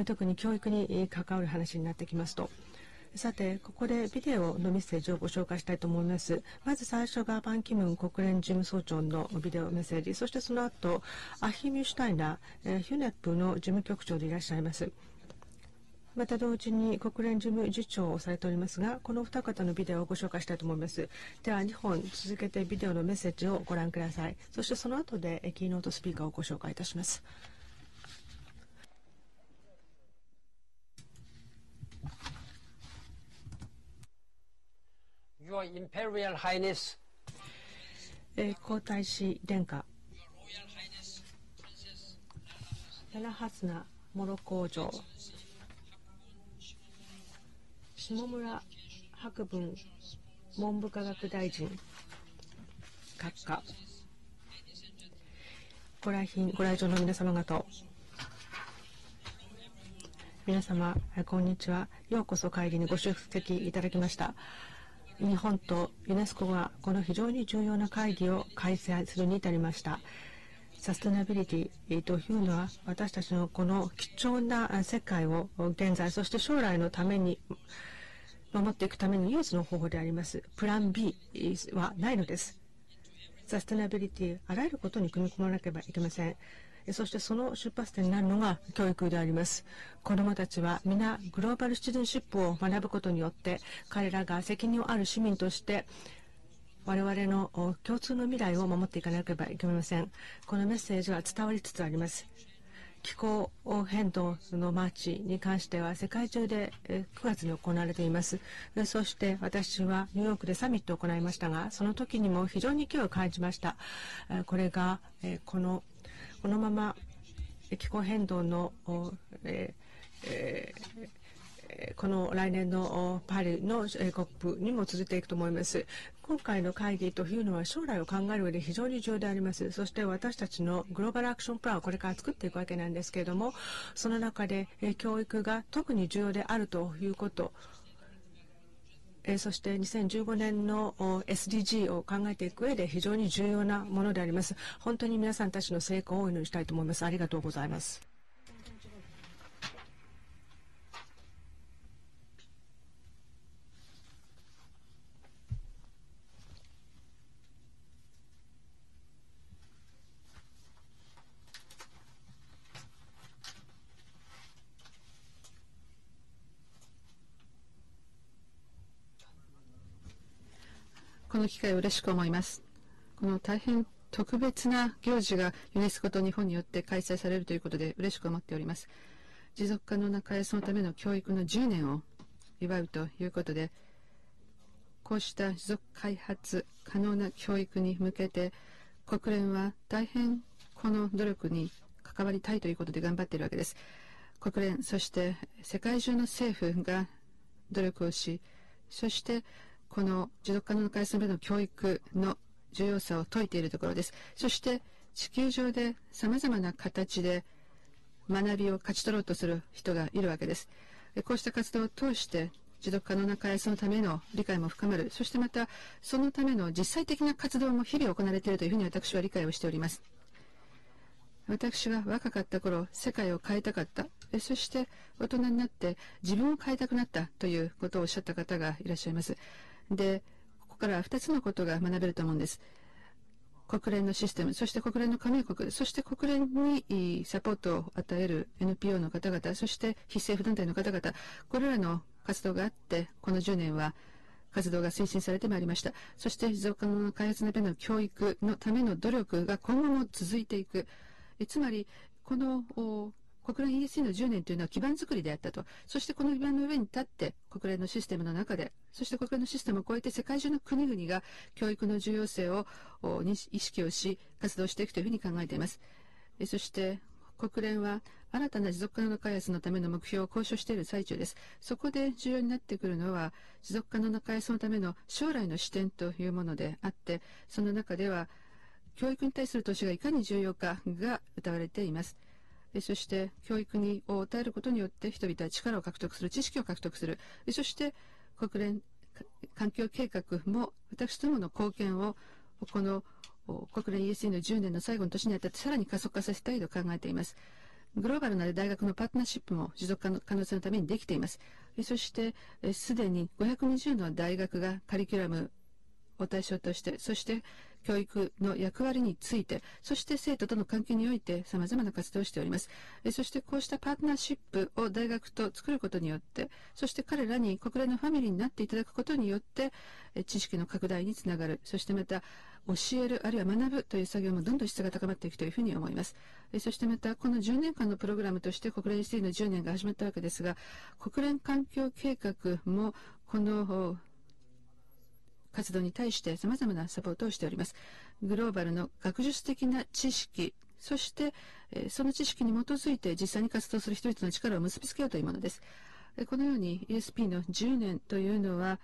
特に教育に関わる話になってきますとさて、ここでビデオのメッセージをご紹介したいと思います。まず最初がバン・キムン国連事務総長のビデオメッセージ、そしてその後、アヒミュシュタイナー、ヒュネップの事務局長でいらっしゃいます。また同時に国連事務次長をされておりますが、この二方のビデオをご紹介したいと思います。では、2本続けてビデオのメッセージをご覧ください。そしてその後でキーノートスピーカーをご紹介いたします。Your Imperial Highness え皇太子殿下ララハスナモロコ王女下村博文文部科学大臣。閣下。ご来賓ご来場の皆様方。皆様こんにちは。ようこそ会議にご出席いただきました。日本とユネスコがこの非常に重要な会議を開催するに至りました。サステナビリティというのは私たちのこの貴重な世界を現在そして将来のために守っていくための唯一の方法でありますプラン B はないのですサステナビリティあらゆることに組み込まなければいけませんそしてその出発点になるのが教育であります。子どもたちは皆グローバルシチズンシップを学ぶことによって彼らが責任ある市民として我々の共通の未来を守っていかなければいけません。このメッセージは伝わりつつあります。気候変動のマーチに関しては世界中で9月に行われています。そして私はニューヨークでサミットを行いましたが、その時にも非常に勢いを感じました。これがこのこのまま気候変動の、ええー、この来年のパリの COP にも続いていくと思います。今回の会議というのは将来を考える上で非常に重要であります。そして私たちのグローバルアクションプランをこれから作っていくわけなんですけれども、その中で教育が特に重要であるということそして2015年の SDG を考えていく上で非常に重要なものであります。本当に皆さんたちの成功をお祈りしたいと思います。ありがとうございます。この機会を嬉しく思います。この大変特別な行事がユネスコと日本によって開催されるということで嬉しく思っております。持続可能な開発のための教育の10年を祝うということで、こうした持続開発可能な教育に向けて、国連は大変この努力に関わりたいということで頑張っているわけです。国連、そして世界中の政府が努力をし、そしてこの持続可能な開発の上の教育の重要さを説いているところです。そして地球上で様々な形で学びを勝ち取ろうとする人がいるわけです。こうした活動を通して持続可能な開発のための理解も深まる。そしてまたそのための実際的な活動も日々行われているというふうに私は理解をしております。私が若かった頃、世界を変えたかった。そして大人になって自分を変えたくなったということをおっしゃった方がいらっしゃいます。で、ここからは2つのことが学べると思うんです。国連のシステム、そして国連の加盟国、そして国連にサポートを与える NPO の方々、そして非政府団体の方々、これらの活動があって、この10年は活動が推進されてまいりました。そして持続可能な開発のための教育のための努力が今後も続いていく。つまり、この国連 ESC の10年というのは基盤づくりであったと。そしてこの基盤の上に立って国連のシステムの中で、そして国連のシステムを超えて世界中の国々が教育の重要性を意識をし活動していくというふうに考えています。そして国連は新たな持続可能な開発のための目標を交渉している最中です。そこで重要になってくるのは、持続可能な開発のための将来の視点というものであって、その中では、教育に対する投資がいかに重要かが謳われています。そして教育にを与えることによって人々は力を獲得する、知識を獲得する、そして国連環境計画も私どもの貢献をこの国連 ESD の10年の最後の年にあたってさらに加速化させたいと考えています。グローバルな大学のパートナーシップも持続可能性のためにできています。そして、すでに520の大学がカリキュラムを対象として、そして教育の役割について、そして生徒との関係において様々な活動をしております。そしてこうしたパートナーシップを大学と作ることによって、そして彼らに国連のファミリーになっていただくことによって、知識の拡大につながる。そしてまた、教える、あるいは学ぶという作業もどんどん質が高まっていくというふうに思います。そしてまた、この10年間のプログラムとして国連 ST の10年が始まったわけですが、国連環境計画もこの活動に対して様々なサポートをしております。グローバルの学術的な知識、そして、えその知識に基づいて実際に活動する人々の力を結びつけようというものです。このように ESP の10年というのは、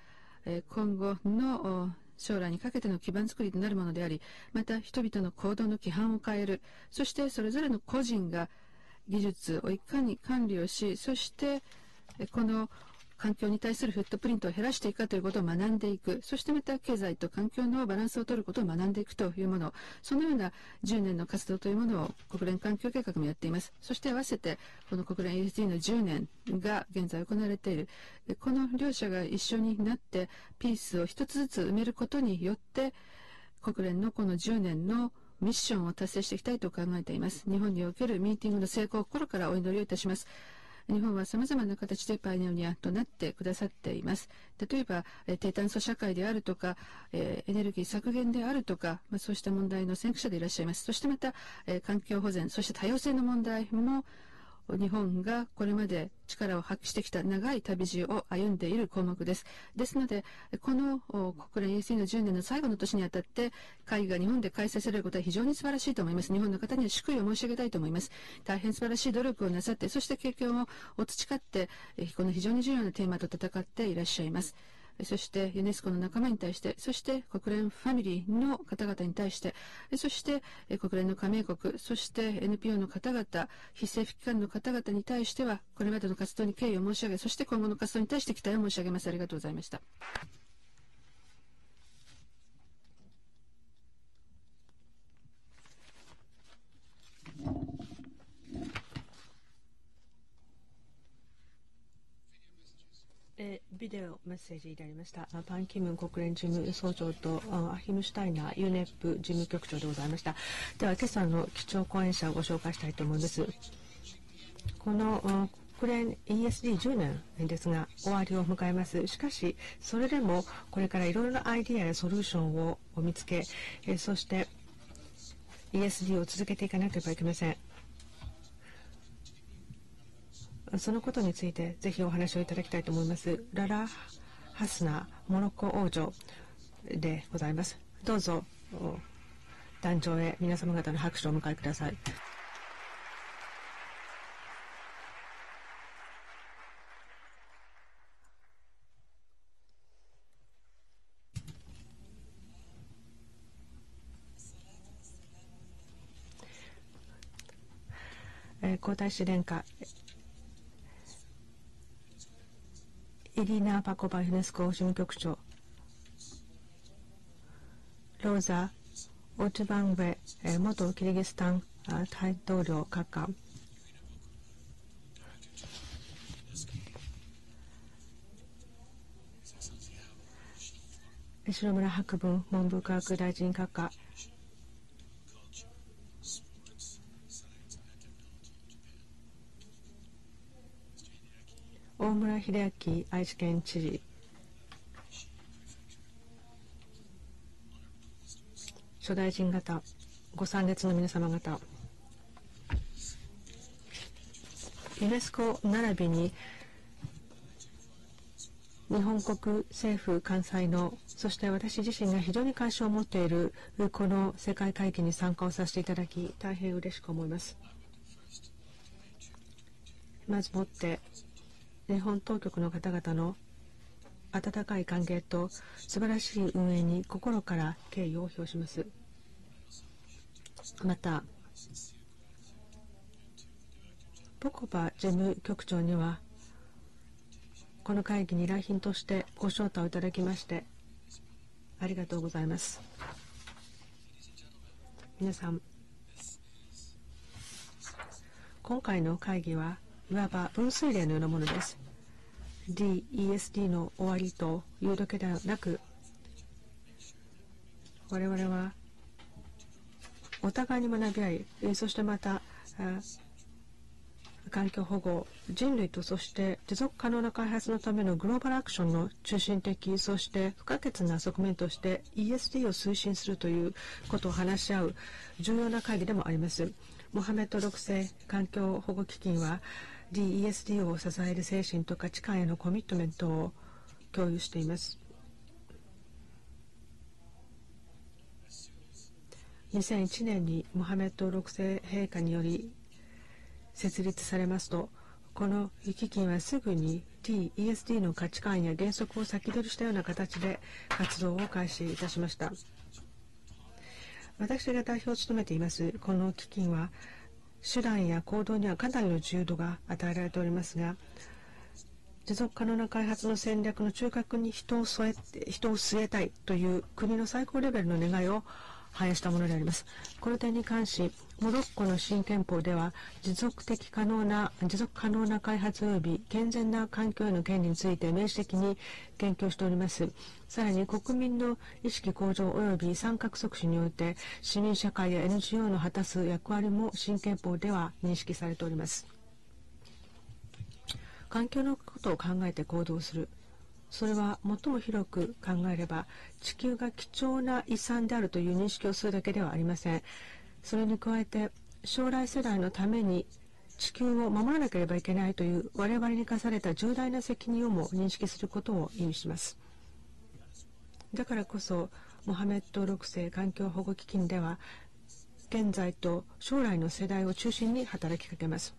今後の将来にかけての基盤づくりとなるものであり、また人々の行動の規範を変える、そしてそれぞれの個人が技術をいかに管理をし、そしてこの環境に対するフットプリントを減らしていくかということを学んでいく、そしてまた経済と環境のバランスを取ることを学んでいくというもの、そのような10年の活動というものを国連環境計画もやっています。そして合わせて、この国連 ESG の10年が現在行われている。この両者が一緒になってピースを一つずつ埋めることによって、国連のこの10年のミッションを達成していきたいと考えています。日本におけるミーティングの成功を心からお祈りをいたします。日本は様々な形でパイオニアとなってくださっています。例えば、低炭素社会であるとか、エネルギー削減であるとか、まあ、そうした問題の先駆者でいらっしゃいます。そしてまた、環境保全、そして多様性の問題も日本がこれまで力を発揮してきた長い旅路を歩んでいる項目です。ですので、この国連 EC の10年の最後の年にあたって会議が日本で開催されることは非常に素晴らしいと思います。日本の方には祝意を申し上げたいと思います。大変素晴らしい努力をなさって、そして経験を培って、この非常に重要なテーマと戦っていらっしゃいます。そしてユネスコの仲間に対して、そして国連ファミリーの方々に対して、そして国連の加盟国、そして NPO の方々、非政府機関の方々に対しては、これまでの活動に敬意を申し上げ、そして今後の活動に対して期待を申し上げます。ありがとうございました。えビデオメッセージいただきました。パン・キムン国連事務総長とアヒム・シュタイナー UNEP 事務局長でございました。では今朝の基調講演者をご紹介したいと思います。この国連 ESD10 年ですが終わりを迎えます。しかしそれでもこれからいろいろなアイディアやソリューションを見つけえそして ESD を続けていかなければいけません。そのことについてぜひお話をいただきたいと思います。ララ・ハスナモロッコ王女でございます。どうぞ壇上へ皆様方の拍手をお迎えください。皇太子殿下イリーナ・パコバ・ユネスコ事務局長。ローザ・オチュバンウェ元キリギスタン大統領閣下城村博文文部科学大臣閣下村秀明愛知県知事。諸大臣方ご参列の皆様方。ユネスコ並びに日本国政府関西のそして私自身が非常に関心を持っているこの世界会議に参加をさせていただき大変嬉しく思います。まずもって日本当局の方々の温かい歓迎と素晴らしい運営に心から敬意を表します。またポコバ事務局長にはこの会議に来賓としてご招待をいただきましてありがとうございます。皆さん今回の会議はいわば分水嶺のようなものです。DESD の終わりというだけではなく我々はお互いに学び合いそしてまた環境保護人類とそして持続可能な開発のためのグローバルアクションの中心的そして不可欠な側面として ESD を推進するということを話し合う重要な会議でもあります。モハメッド6世環境保護基金は DESD を支える精神と価値観へのコミットメントを共有しています。2001年にモハメッド6世陛下により設立されますとこの基金はすぐに TESD の価値観や原則を先取りしたような形で活動を開始いたしました。私が代表を務めていますこの基金は手段や行動にはかなりの自由度が与えられておりますが持続可能な開発の戦略の中核に人を添え人を据えたいという国の最高レベルの願いを反映したものであります。この点に関し、モロッコの新憲法では、持続的可能な、持続可能な開発及び健全な環境への権利について明示的に言及しております。さらに国民の意識向上及び参画促進において、市民社会や NGO の果たす役割も新憲法では認識されております。環境のことを考えて行動する。それは最も広く考えれば地球が貴重な遺産であるという認識をするだけではありません。それに加えて将来世代のために地球を守らなければいけないという我々に課された重大な責任をも認識することを意味します。だからこそモハメッド6世環境保護基金では現在と将来の世代を中心に働きかけます。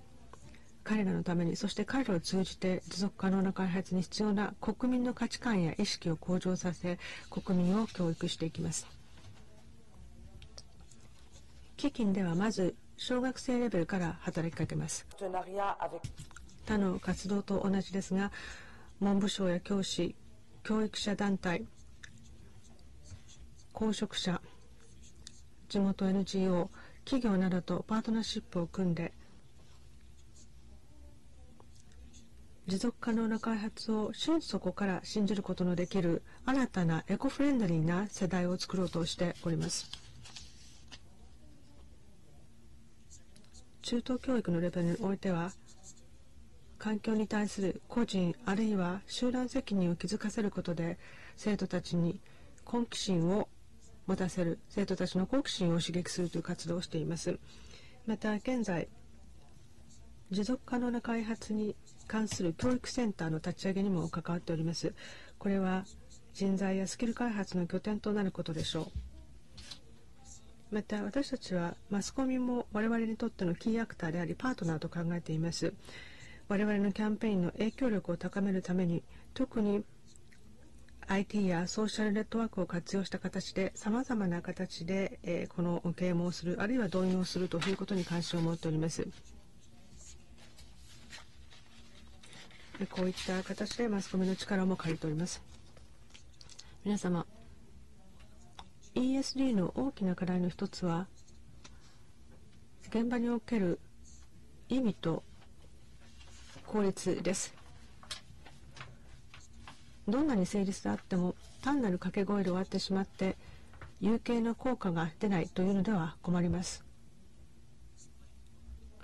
彼らのためにそして彼らを通じて持続可能な開発に必要な国民の価値観や意識を向上させ国民を教育していきます。基金ではまず小学生レベルから働きかけます。他の活動と同じですが文部省や教師教育者団体公職者地元 NGO 企業などとパートナーシップを組んで持続可能な開発を心底から信じることのできる新たなエコフレンドリーな世代を作ろうとしております。中等教育のレベルにおいては環境に対する個人あるいは集団責任を気づかせることで生徒たちに好奇心を持たせる生徒たちの好奇心を刺激するという活動をしています。また現在持続可能な開発に関する教育センターの立ち上げにも関わっております。これは人材やスキル開発の拠点となることでしょう。また私たちはマスコミも我々にとってのキーアクターでありパートナーと考えています。我々のキャンペーンの影響力を高めるために特に IT やソーシャルネットワークを活用した形でさまざまな形で、えー、この啓蒙をするあるいは導入をするということに関心を持っております。こういった形でマスコミの力も借りております。皆様 ESD の大きな課題の一つは現場における意味と効率です。どんなに成立であっても単なる掛け声で終わってしまって有形の効果が出ないというのでは困ります。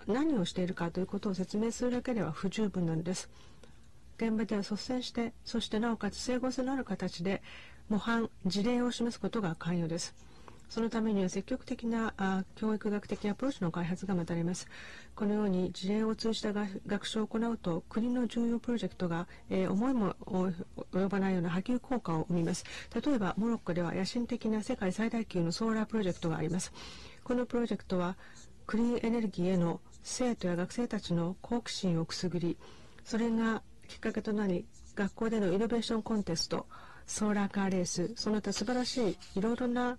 何をしているかということを説明するだけでは不十分なのです。現場では率先してそしてなおかつ整合性のある形で模範事例を示すことが肝要です。そのためには積極的なあ教育学的アプローチの開発が待たれます。このように事例を通じた学習を行うと国の重要プロジェクトが、えー、思いも及ばないような波及効果を生みます。例えばモロッコでは野心的な世界最大級のソーラープロジェクトがあります。このプロジェクトはクリーンエネルギーへの生徒や学生たちの好奇心をくすぐりそれがきっかけとなり学校でのイノベーションコンテストソーラーカーレースその他素晴らしいいろいろな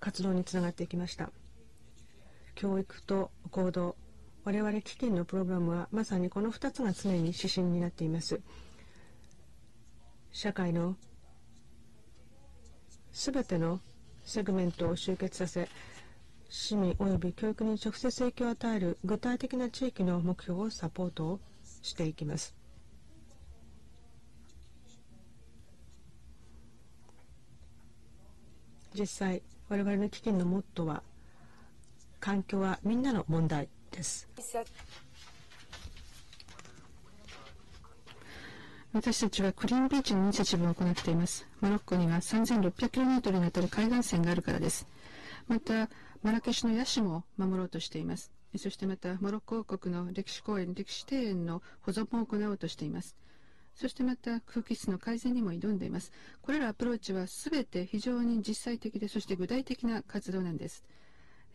活動につながっていきました教育と行動我々基金のプログラムはまさにこの2つが常に指針になっています社会のすべてのセグメントを集結させ市民及び教育に直接影響を与える具体的な地域の目標をサポートをしていきます。実際我々の基金のモットーは環境はみんなの問題です。私たちはクリーンビーチのイニシアチブを行っています。モロッコには 3600km にわたる海岸線があるからです。また、マラケシュのヤシも守ろうとしています。そしてまた、モロッコ王国の歴史公園、歴史庭園の保存も行おうとしています。そしてまた、空気質の改善にも挑んでいます。これらアプローチは全て非常に実際的で、そして具体的な活動なんです。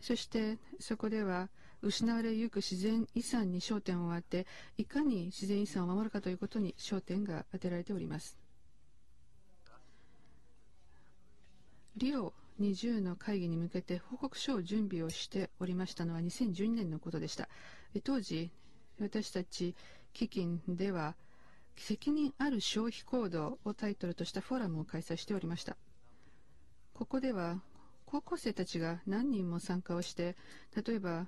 そして、そこでは、失われゆく自然遺産に焦点を当て、いかに自然遺産を守るかということに焦点が当てられております。リオ20の会議に向けて報告書を準備をしておりましたのは2012年のことでした。当時、私たち基金では、責任ある消費行動をタイトルとしたフォーラムを開催しておりました。ここでは、高校生たちが何人も参加をして、例えば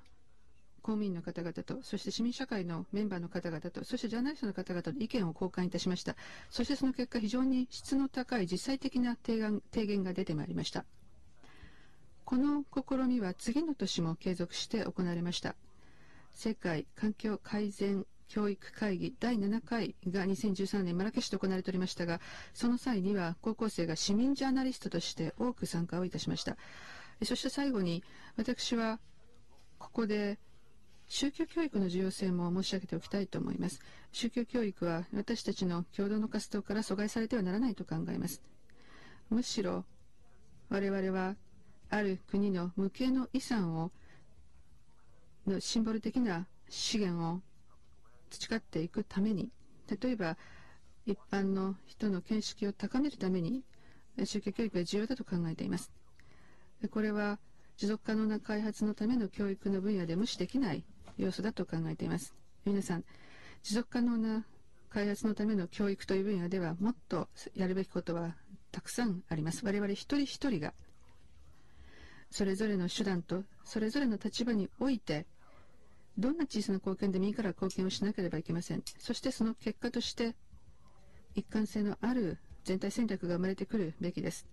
公務員の方々と、そして市民社会のメンバーの方々と、そしてジャーナリストの方々と意見を交換いたしました。そしてその結果、非常に質の高い実際的な提言提言が出てまいりました。この試みは次の年も継続して行われました。世界環境改善教育会議第7回が2013年マラケシュで行われておりましたが、その際には高校生が市民ジャーナリストとして多く参加をいたしました。そして最後に私はここで宗教教育の重要性も申し上げておきたいと思います。宗教教育は私たちの共同の活動から阻害されてはならないと考えます。むしろ我々はある国の無形の遺産をのシンボル的な資源を培っていくために例えば一般の人の見識を高めるために宗教教育が重要だと考えています。これは持続可能な開発のための教育の分野で無視できない要素だと考えています。皆さん、持続可能な開発のための教育という分野ではもっとやるべきことはたくさんあります。我々一人一人がそれぞれの手段とそれぞれの立場においてどんな小さな貢献でもいいから貢献をしなければいけません。そしてその結果として一貫性のある全体戦略が生まれてくるべきです。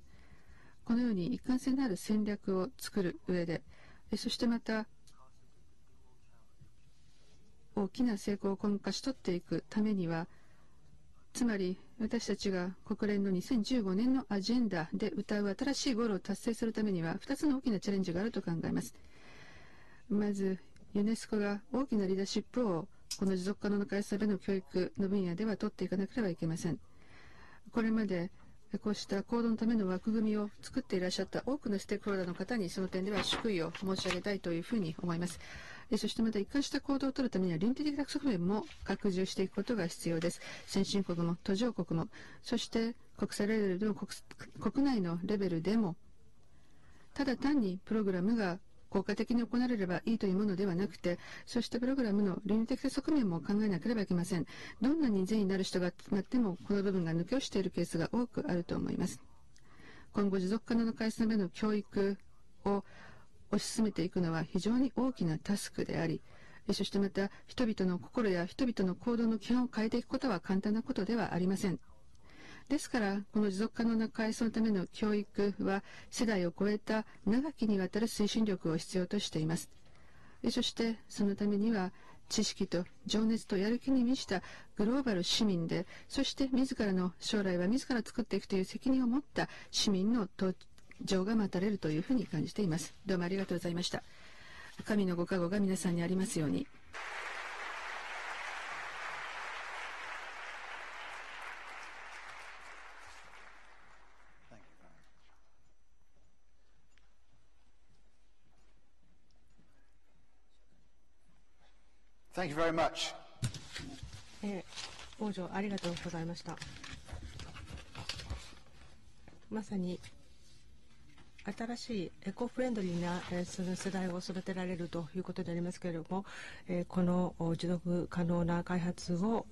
このように一貫性のある戦略を作る上でそしてまた大きな成功を今後勝ち取っていくためにはつまり私たちが国連の2015年のアジェンダで歌う新しいゴールを達成するためには2つの大きなチャレンジがあると考えますまずユネスコが大きなリーダーシップをこの持続可能な開発での教育の分野では取っていかなければいけませんこれまでこうした行動のための枠組みを作っていらっしゃった多くのステークホルダーの方にその点では祝意を申し上げたいというふうに思います。そしてまた一貫した行動を取るためには倫理的な側面も拡充していくことが必要です。先進国も途上国も、そして国際レベルでも国内のレベルでも、ただ単にプログラムが効果的に行われればいいというものではなくて、そうしたプログラムの倫理的側面も考えなければいけません。どんなに善意になる人が集まっても、この部分が抜け落ちているケースが多くあると思います。今後持続可能な開発のための教育を推し進めていくのは非常に大きなタスクであり、そしてまた人々の心や人々の行動の基本を変えていくことは簡単なことではありません。ですから、この持続可能な開発のための教育は世代を超えた長きにわたる推進力を必要としています。そしてそのためには知識と情熱とやる気に満ちたグローバル市民で、そして自らの将来は自ら作っていくという責任を持った市民の情が待たれるというふうに感じています。どうもありがとうございました。神のご加護が皆さんにありますように。Thank you very much. えー、王女ありがとうございました。まさに新しいエコフレンドリーな、えー、その世代を育てられるということでありますけれども、えー、この持続可能な開発を、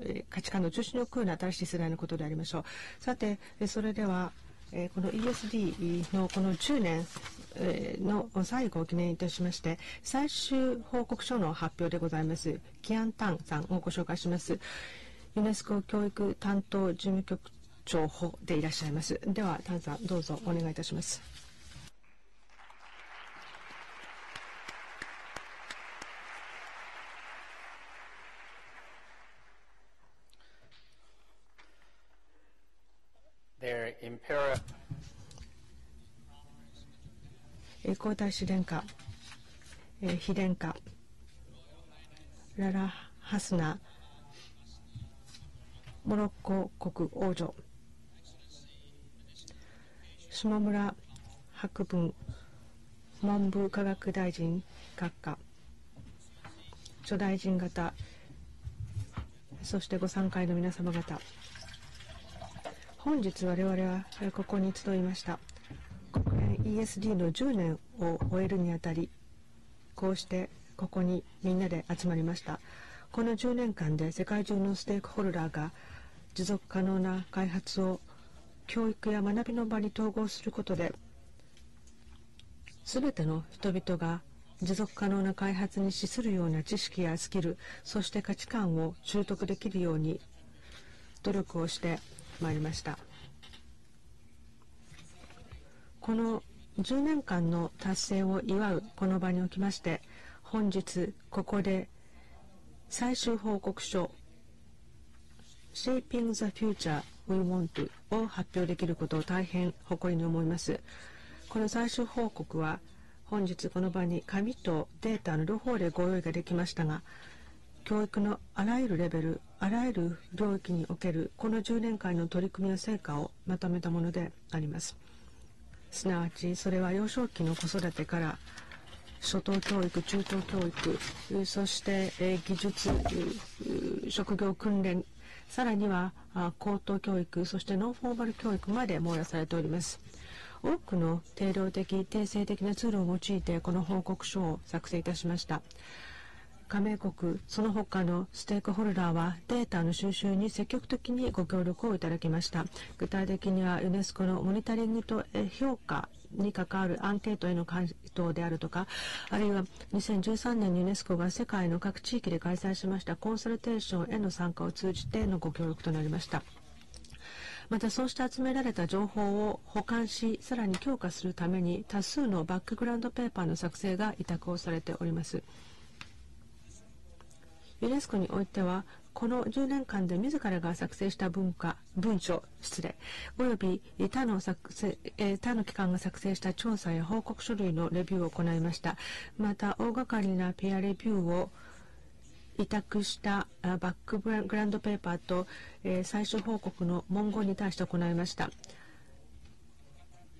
えー、価値観の中心に置くような新しい世代のことでありましょう。さて、それでは、えー、この ESD のこの10年の最後を記念いたしまして最終報告書の発表でございますキアン・タンさんをご紹介します。ユネスコ教育担当事務局長補でいらっしゃいます。ではタンさんどうぞお願いいたします。皇太子殿下、えー、妃殿下ララ・ハスナモロッコ国王女下村博文文部科学大臣閣下諸大臣方そしてご参会の皆様方。本日我々はここに集いました。国連 ESD の10年を終えるにあたりこうしてここにみんなで集まりました。この10年間で世界中のステークホルダーが持続可能な開発を教育や学びの場に統合することで全ての人々が持続可能な開発に資するような知識やスキルそして価値観を習得できるように努力をしてまいりました。この10年間の達成を祝うこの場におきまして本日ここで最終報告書 Shaping the Future We Want を発表できることを大変誇りに思います。この最終報告は本日この場に紙とデータの両方でご用意ができましたが教育のあらゆるレベルあらゆる領域におけるこの10年間の取り組みの成果をまとめたものであります。すなわちそれは幼少期の子育てから初等教育中等教育そして、技術職業訓練さらには高等教育そしてノンフォーマル教育まで網羅されております。多くの定量的定性的なツールを用いてこの報告書を作成いたしました。加盟国その他のステークホルダーはデータの収集に積極的にご協力をいただきました具体的にはユネスコのモニタリングと評価に関わるアンケートへの回答であるとかあるいは2013年にユネスコが世界の各地域で開催しましたコンサルテーションへの参加を通じてのご協力となりましたまたそうして集められた情報を保管しさらに強化するために多数のバックグラウンドペーパーの作成が委託をされております。ユネスコにおいてはこの10年間で自らが作成した文化文書失礼および他の作成、え他の機関が作成した調査や報告書類のレビューを行いました。また大掛かりなペアレビューを委託したバックグラウンドペーパーと、え最終報告の文言に対して行いました。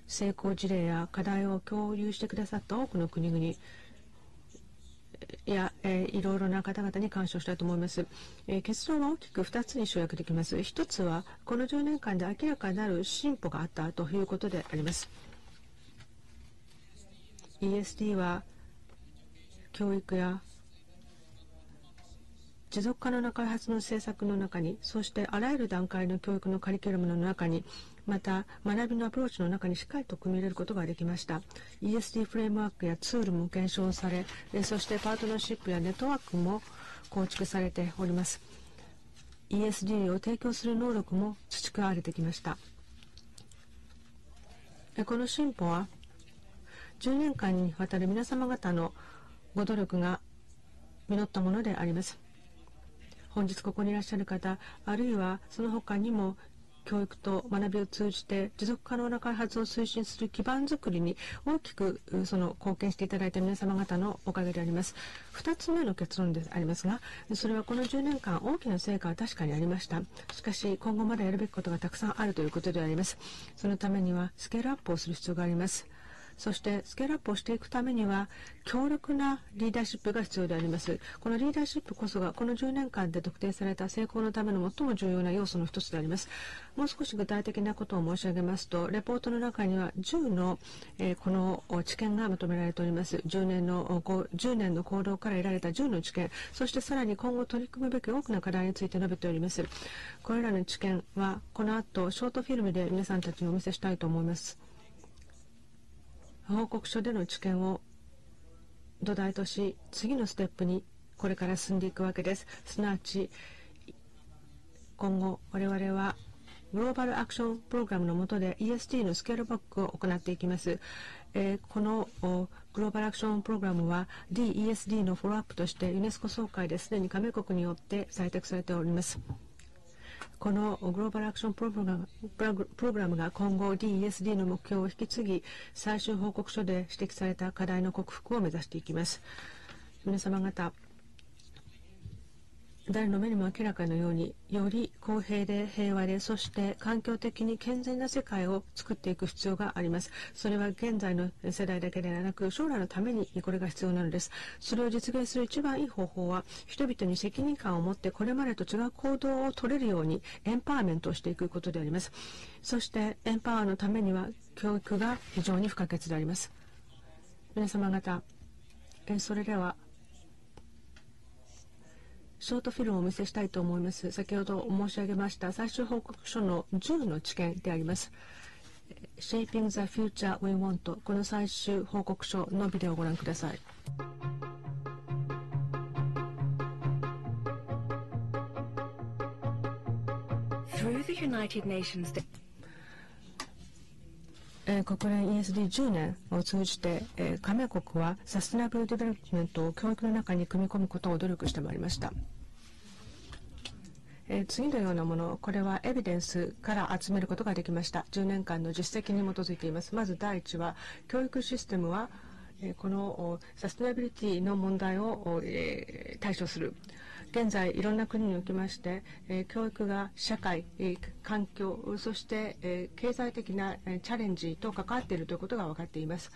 成功事例や課題を共有してくださった多くの国々。や、えー、いろいろな方々に感謝したいと思います、えー、結論は大きく2つに集約できます。1つはこの10年間で明らかになる進歩があったということであります。ESD は教育や持続可能な開発の政策の中にそしてあらゆる段階の教育のカリキュラムの中にまた学びのアプローチの中にしっかりと組み入れることができました。ESD フレームワークやツールも検証されそしてパートナーシップやネットワークも構築されております。ESD を提供する能力も培われてきました。この進歩は10年間にわたる皆様方のご努力が実ったものであります。本日ここにいらっしゃる方あるいはその他にも教育と学びを通じて持続可能な開発を推進する基盤づくりに大きくその貢献していただいた皆様方のおかげであります。2つ目の結論でありますがそれはこの10年間大きな成果は確かにありました。しかし今後まだやるべきことがたくさんあるということであります。そのためにはスケールアップをする必要があります。そしてスケールアップをしていくためには強力なリーダーシップが必要であります。このリーダーシップこそがこの10年間で特定された成功のための最も重要な要素の一つであります。もう少し具体的なことを申し上げますとレポートの中には10の、えー、この知見がまとめられております。10年の10年の行動から得られた10の知見。そしてさらに今後取り組むべき多くの課題について述べております。これらの知見はこの後ショートフィルムで皆さんたちにお見せしたいと思います。報告書での知見を土台とし次のステップにこれから進んでいくわけです。すなわち今後我々はグローバルアクションプログラムの下で ESG のスケールバックを行っていきます、えー、このグローバルアクションプログラムは DESD のフォローアップとしてユネスコ総会ですでに加盟国によって採択されております。このグローバルアクションプログラムプログラムが今後 DESD の目標を引き継ぎ最終報告書で指摘された課題の克服を目指していきます。皆様方誰の目にも明らかのようにより公平で平和でそして環境的に健全な世界を作っていく必要があります。それは現在の世代だけではなく将来のためにこれが必要なのです。それを実現する一番いい方法は人々に責任感を持ってこれまでと違う行動を取れるようにエンパワーメントをしていくことであります。そしてエンパワーのためには教育が非常に不可欠であります。皆様方それではショートフィルムをお見せしたいと思います。先ほど申し上げました最終報告書の10の知見であります。Shaping the Future We Want この最終報告書のビデオをご覧ください。Through the United Nations え、国連 ESD10 年を通じて、え、加盟国は sustainable development を教育の中に組み込むことを努力してまいりました。え、次のようなもの、これはエビデンスから集めることができました。10年間の実績に基づいています。まず第一は、教育システムは、えこのサステナビリティの問題を、え対処する。現在いろんな国におきまして、えー、教育が社会、え、環境そして、えー、経済的な、えチャレンジと関わっているということが分かっています。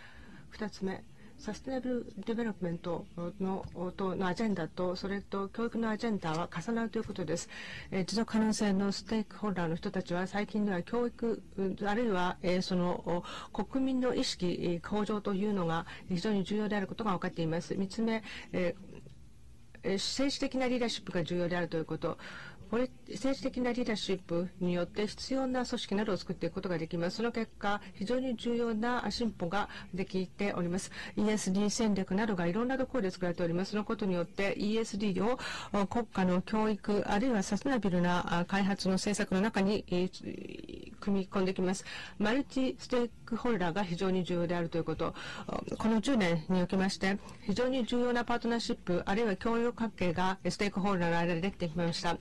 2つ目 sustainable development のとのアジェンダとそれと教育のアジェンダは重なるということです、えー、持続可能性のステークホルダーの人たちは最近では教育あるいは、えー、その国民の意識向上というのが非常に重要であることが分かっています。3つ目、えー政治的なリーダーシップが重要であるということ、政治的なリーダーシップによって必要な組織などを作っていくことができます。その結果、非常に重要な進歩ができております。ESD 戦略などがいろんなところで作られております。そのことによって ESD を国家の教育、あるいはサステナビルな開発の政策の中に組み込んできます。マルチステークホルダーが非常に重要であるということ、この10年におきまして、非常に重要なパートナーシップ、あるいは協力関係がステークホルダーの間でできてきました。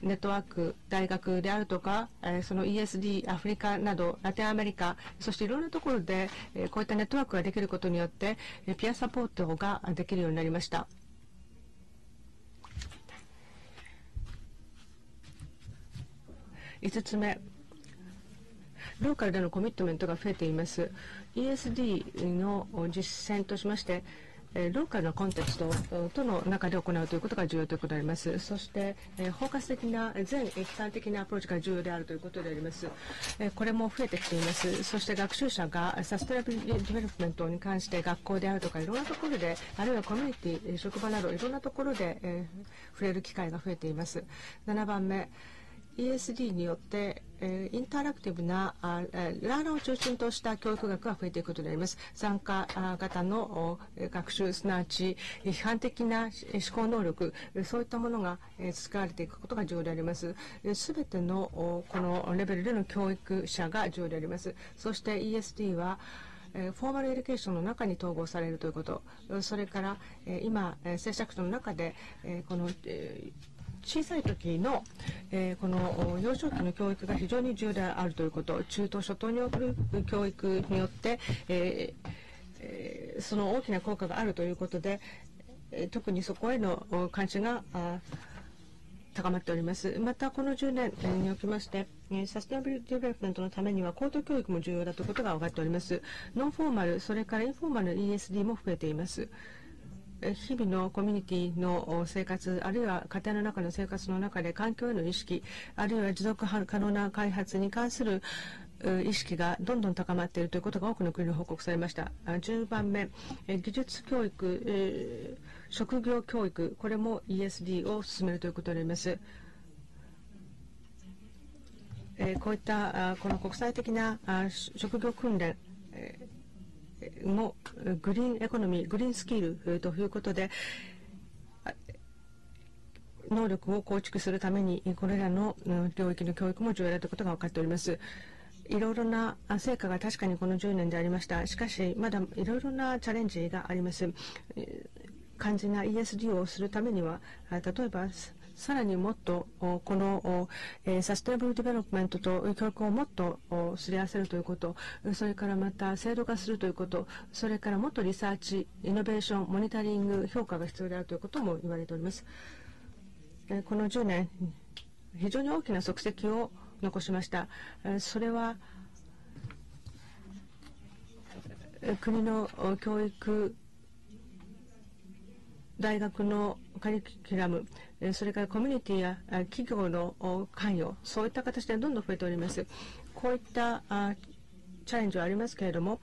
ネットワーク、大学であるとか、えその ESD、アフリカなど、ラテンアメリカ、そしていろんなところで、えこういったネットワークができることによって、えピアサポートができるようになりました。5つ目、ローカルでのコミットメントが増えています。ESD の実践としまして、ローカルなコンテクストとの中で行うということが重要ということであります。そして、包括的な全機関的なアプローチが重要であるということであります。これも増えてきています。そして学習者が sustainable development に関して学校であるとかいろんなところで、あるいはコミュニティ、職場などいろんなところで、触れる機会が増えています。7番目、ESD によって、えー、インタラクティブなあ、ー、 learner を中心とした教育学が増えていくことになります。参加型の学習、すなわち批判的な思考能力、そういったものが、えー、使われていくことが重要であります。すべてのこのレベルでの教育者が重要であります。そして ESD はえ formal education の中に統合されるということ、それから、え今、政策書の中で、えこの、え小さい時の、えー、この幼少期の教育が非常に重要であるということ中等初等における教育によって、えー、その大きな効果があるということで、特にそこへの関心が高まっております。また、この10年におきまして、 sustainable development のためには高等教育も重要だということが分かっております。 non-formal、それからインフォーマル ESD も増えています。日々のコミュニティの生活あるいは家庭の中の生活の中で環境への意識あるいは持続可能な開発に関する意識がどんどん高まっているということが多くの国に報告されました。10番目技術教育職業教育これも ESD を進めるということであります。こういったこの国際的な職業訓練もグリーンエコノミー、グリーンスキルということで、能力を構築するために、これらの領域の教育も重要だということが分かっております。いろいろな成果が確かにこの10年でありました。しかし、まだいろいろなチャレンジがあります。完全な ESD をするためには、例えば、さらにもっとこの、 sustainable development と教育をもっとすり合わせるということそれからまた制度化するということそれからもっとリサーチイノベーションモニタリング評価が必要であるということも言われております、この10年非常に大きな足跡を残しました。それは国の教育大学のカリキュラム、それからコミュニティや企業の関与、そういった形でどんどん増えております。こういったチャレンジはありますけれども、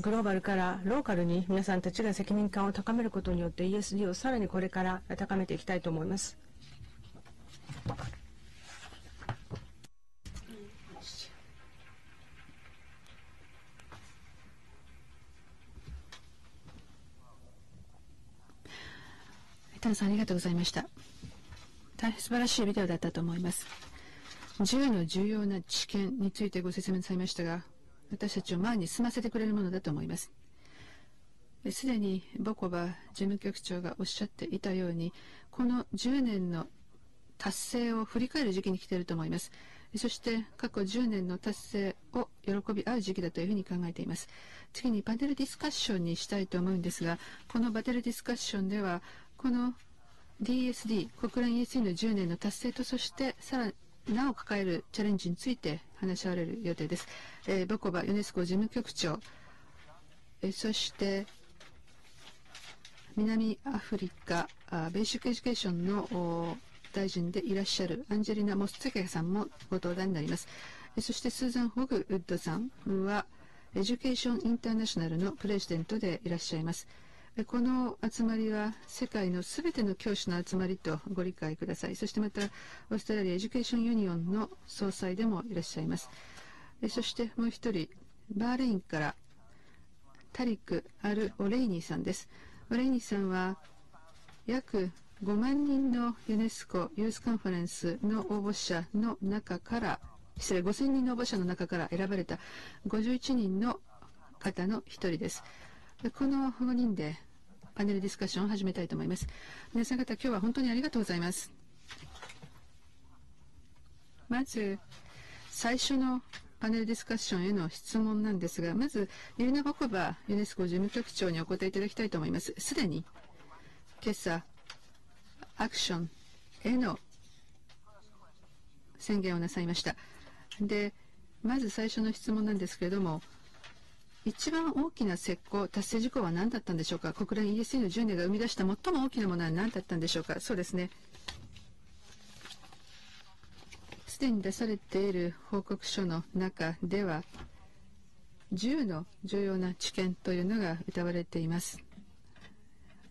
グローバルからローカルに皆さんたちが責任感を高めることによって ESG をさらにこれから高めていきたいと思います。タンさんありがとうございました。大変素晴らしいビデオだったと思います。10の重要な知見についてご説明されましたが、私たちを前に進ませてくれるものだと思います。すでにボコバ事務局長がおっしゃっていたように、この10年の達成を振り返る時期に来ていると思います。そして過去10年の達成を喜び合う時期だというふうに考えています。次にパネルディスカッションにしたいと思うんですが、このパネルディスカッションでは、この DSD 国連 ESD の10年の達成とそしてさらなお抱えるチャレンジについて話し合われる予定です。えー、ボコバユネスコ事務局長、えー、そして南アフリカあ basic education の大臣でいらっしゃるアンジェリナ・モスツケさんもご登壇になります。えそしてスーザン・ホグウッドさんはエデュケーション・インターナショナルのプレジデントでいらっしゃいます。この集まりは世界のすべての教師の集まりとご理解ください。そしてまた、オーストラリアエデュケーションユニオンの総裁でもいらっしゃいます。そしてもう一人、バーレインからタリク・アル・オレイニーさんです。オレイニーさんは約5万人のユネスコユースカンファレンスの応募者の中から失礼5000人の応募者の中から選ばれた51人の方の一人です。この5人でパネルディスカッションを始めたいと思います。皆さん方、今日は本当にありがとうございます。まず、最初のパネルディスカッションへの質問なんですが、まず、ユリナ・ボコバユネスコ事務局長にお答えいただきたいと思います。すでに、今朝、アクションへの宣言をなさいました。で、まず最初の質問なんですけれども、一番大きな石膏達成事項は何だったんでしょうか？国連 ESC の10年が生み出した最も大きなものは何だったんでしょうか？そうですね。すでに出されている報告書の中では10の重要な知見というのが歌われています。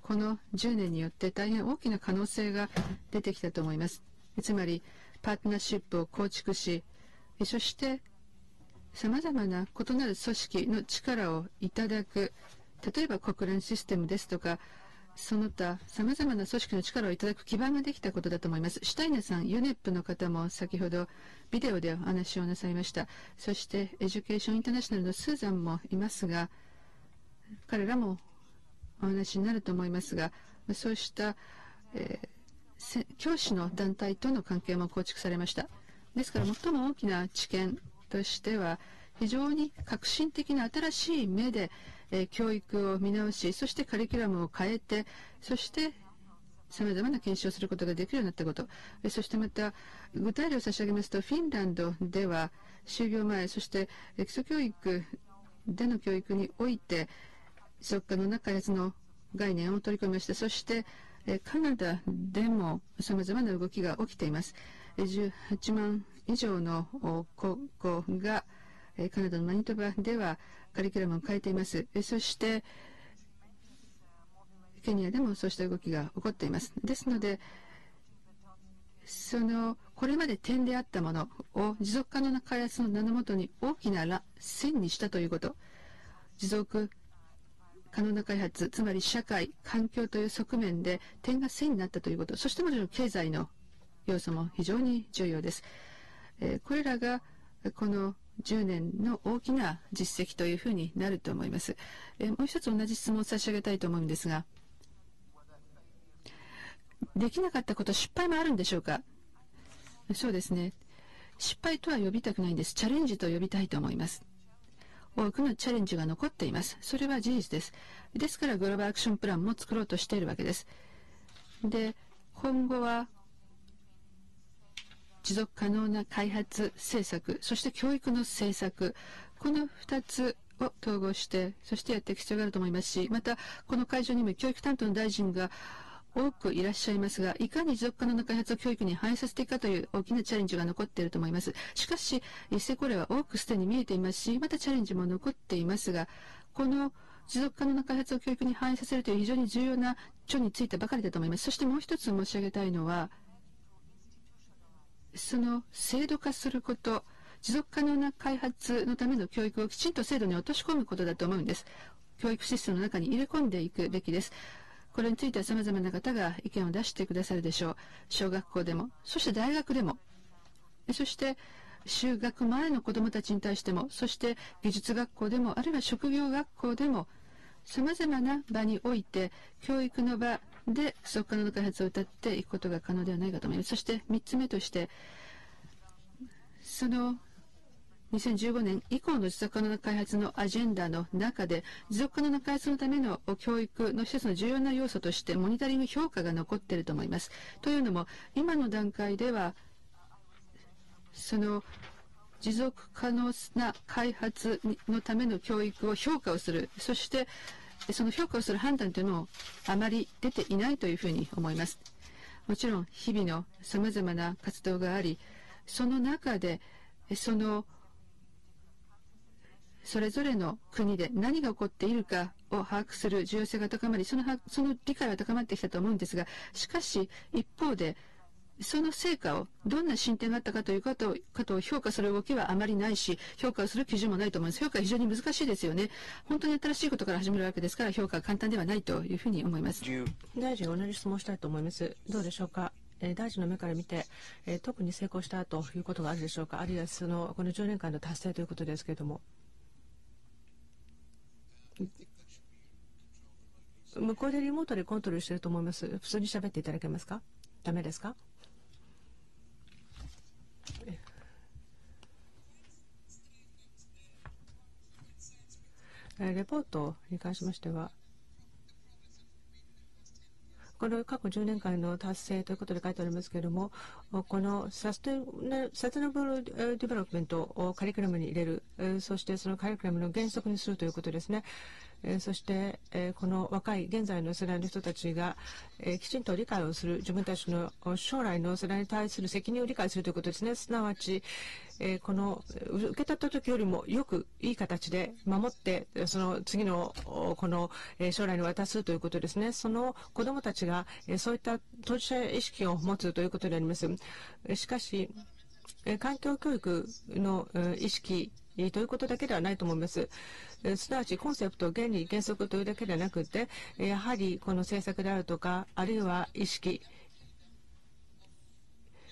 この10年によって大変大きな可能性が出てきたと思います。つまりパートナーシップを構築しそしてさまざまな異なる組織の力をいただく例えば国連システムですとかその他さまざまな組織の力をいただく基盤ができたことだと思います。シュタイナさん、ユネップの方も先ほどビデオでお話をなさいました。そしてエデュケーションインターナショナルのスーザンもいますが、彼らもお話になると思いますが、そうした、えー、教師の団体との関係も構築されました。ですから最も大きな知見としては非常に革新的な新しい目で、え、教育を見直しそしてカリキュラムを変えてそしてさまざまな検証をすることができるようになったこと、えそしてまた具体例を差し上げますとフィンランドでは就業前そして基礎教育での教育において持続可能な開発の概念を取り込みました。そしてカナダでもさまざまな動きが起きています。18万以上の高校がカナダのマニトバではカリキュラムを変えています。そしてケニアでもそうした動きが起こっています。ですので、そのこれまで点であったものを持続可能な開発の名のもとに大きな線にしたということ持続可能な開発つまり社会環境という側面で点が線になったということそしてもちろん経済の要素も非常に重要です、え、これらがこの10年の大きな実績というふうになると思います、え、もう一つ同じ質問を差し上げたいと思うんですができなかったこと、失敗もあるんでしょうか？そうですね。失敗とは呼びたくないんです。チャレンジと呼びたいと思います。多くのチャレンジが残っています。それは事実です。ですからグローバルアクションプランも作ろうとしているわけです。で、今後は持続可能な開発政策、そして教育の政策、この2つを統合して、そしてやっていく必要があると思いますし、また、この会場にも教育担当の大臣が多くいらっしゃいますが、いかに持続可能な開発を教育に反映させていくかという大きなチャレンジが残っていると思います。しかし、成功例は多くすでに見えていますし、またチャレンジも残っていますが、この持続可能な開発を教育に反映させるという非常に重要な著についたばかりだと思います。そしてもう一つ申し上げたいのは、その制度化すること、持続可能な開発のための教育をきちんと制度に落とし込むことだと思うんです。教育システムの中に入れ込んでいくべきです。これについては様々な方が意見を出してくださるでしょう。小学校でも、そして大学でも、そして就学前の子どもたちに対しても、そして技術学校でも、あるいは職業学校でも、様々な場において、教育の場で不足可能な開発を謳っていくことが可能ではないかと思います。そして3つ目として、その2015年以降の持続可能な開発のアジェンダの中で持続可能な開発のための教育の一つの重要な要素としてモニタリング評価が残っていると思います。というのも今の段階ではその持続可能な開発のための教育を評価をするそしてその評価をする判断というのをあまり出ていないというふうに思います。もちろん日々のさまざまな活動がありその中でそのそれぞれの国で何が起こっているかを把握する重要性が高まりそのその理解は高まってきたと思うんですがしかし一方でその成果をどんな進展があったかということをこと評価する動きはあまりないし評価をする基準もないと思います。評価は非常に難しいですよね。本当に新しいことから始めるわけですから評価は簡単ではないというふうに思います。大臣同じ質問したいと思います。どうでしょうか？え大臣の目から見て、え特に成功したということがあるでしょうか？あるいはそのこの10年間の達成ということですけれども。向こうでリモートでコントロールしてると思います。普通に喋っていただけますか？ダメですか？レポートに関しましては、この過去10年間の達成ということで書いてありますけれども、この sustainable development をカリキュラムに入れる、そしてそのカリキュラムの原則にするということですね。えそして、えこの若い現在の世代の人たちが、えきちんと理解をする自分たちの将来の世代に対する責任を理解するということですね。すなわち、えこの受け取った時よりもよくいい形で守ってその次のこの、え将来に渡すということですね。その子どもたちが、えそういった当事者意識を持つということであります。しかし環境教育の意識ということだけではないと思います。すなわちコンセプト、原理、原則というだけではなくて、やはりこの政策であるとか、あるいは意識、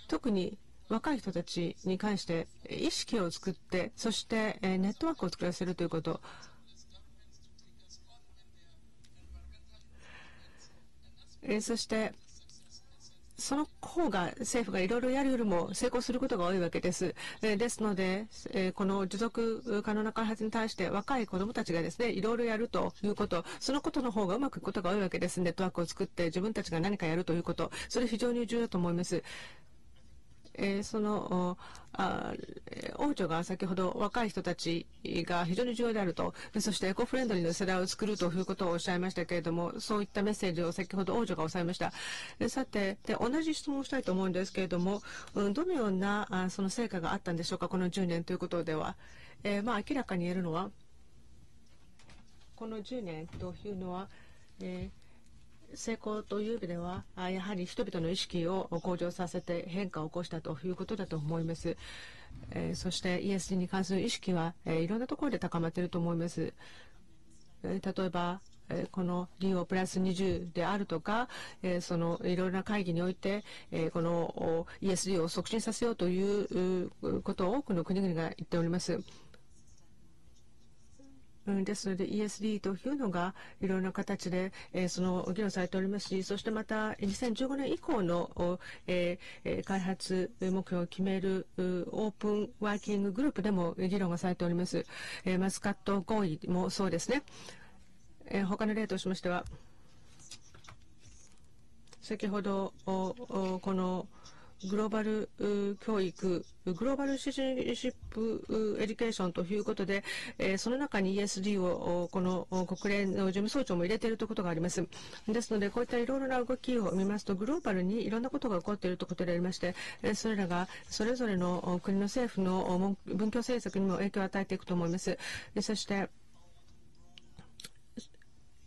特に若い人たちに関して意識を作って、そしてネットワークを作らせるということ、そしてその方が政府がいろいろやるよりも成功することが多いわけです。えですので、えこの持続可能な開発に対して若い子どもたちがですねいろいろやるということ、そのことの方がうまくいくことが多いわけです。ネットワークを作って自分たちが何かやるということ、それ非常に重要だと思います。えー、そのあ王女が先ほど若い人たちが非常に重要であると。そしてエコフレンドリーの世代を作るということをおっしゃいましたけれどもそういったメッセージを先ほど王女がおっしゃいました。さてで同じ質問をしたいと思うんですけれども、うん、どのようなあその成果があったんでしょうかこの10年ということでは、えー、まあ、明らかに言えるのはこの10年というのは、えー成功という意味ではやはり人々の意識を向上させて変化を起こしたということだと思います。えー、そして ESG に関する意識は、えー、いろんなところで高まっていると思います。えー、例えばえこのリオプラス20であるとか、えそのいろいろな会議において、えこの ESG を促進させようということを多くの国々が言っております。うんですので ESD というのがいろいろな形で、えー、その議論されておりますしそしてまた2015年以降の、えー、開発目標を決めるオープンワーキンググループでも議論がされております、えー、マスカット合意もそうですね、えー、他の例としましては先ほどこのグローバル教育、グローバルシチズンシップエデュケーションということで、えー、その中に ESG をこの国連の事務総長も入れているということがあります。ですので、こういったいろいろな動きを見ますと、グローバルにいろんなことが起こっているということでありまして、それらがそれぞれの国の政府の文教政策にも影響を与えていくと思います。そして、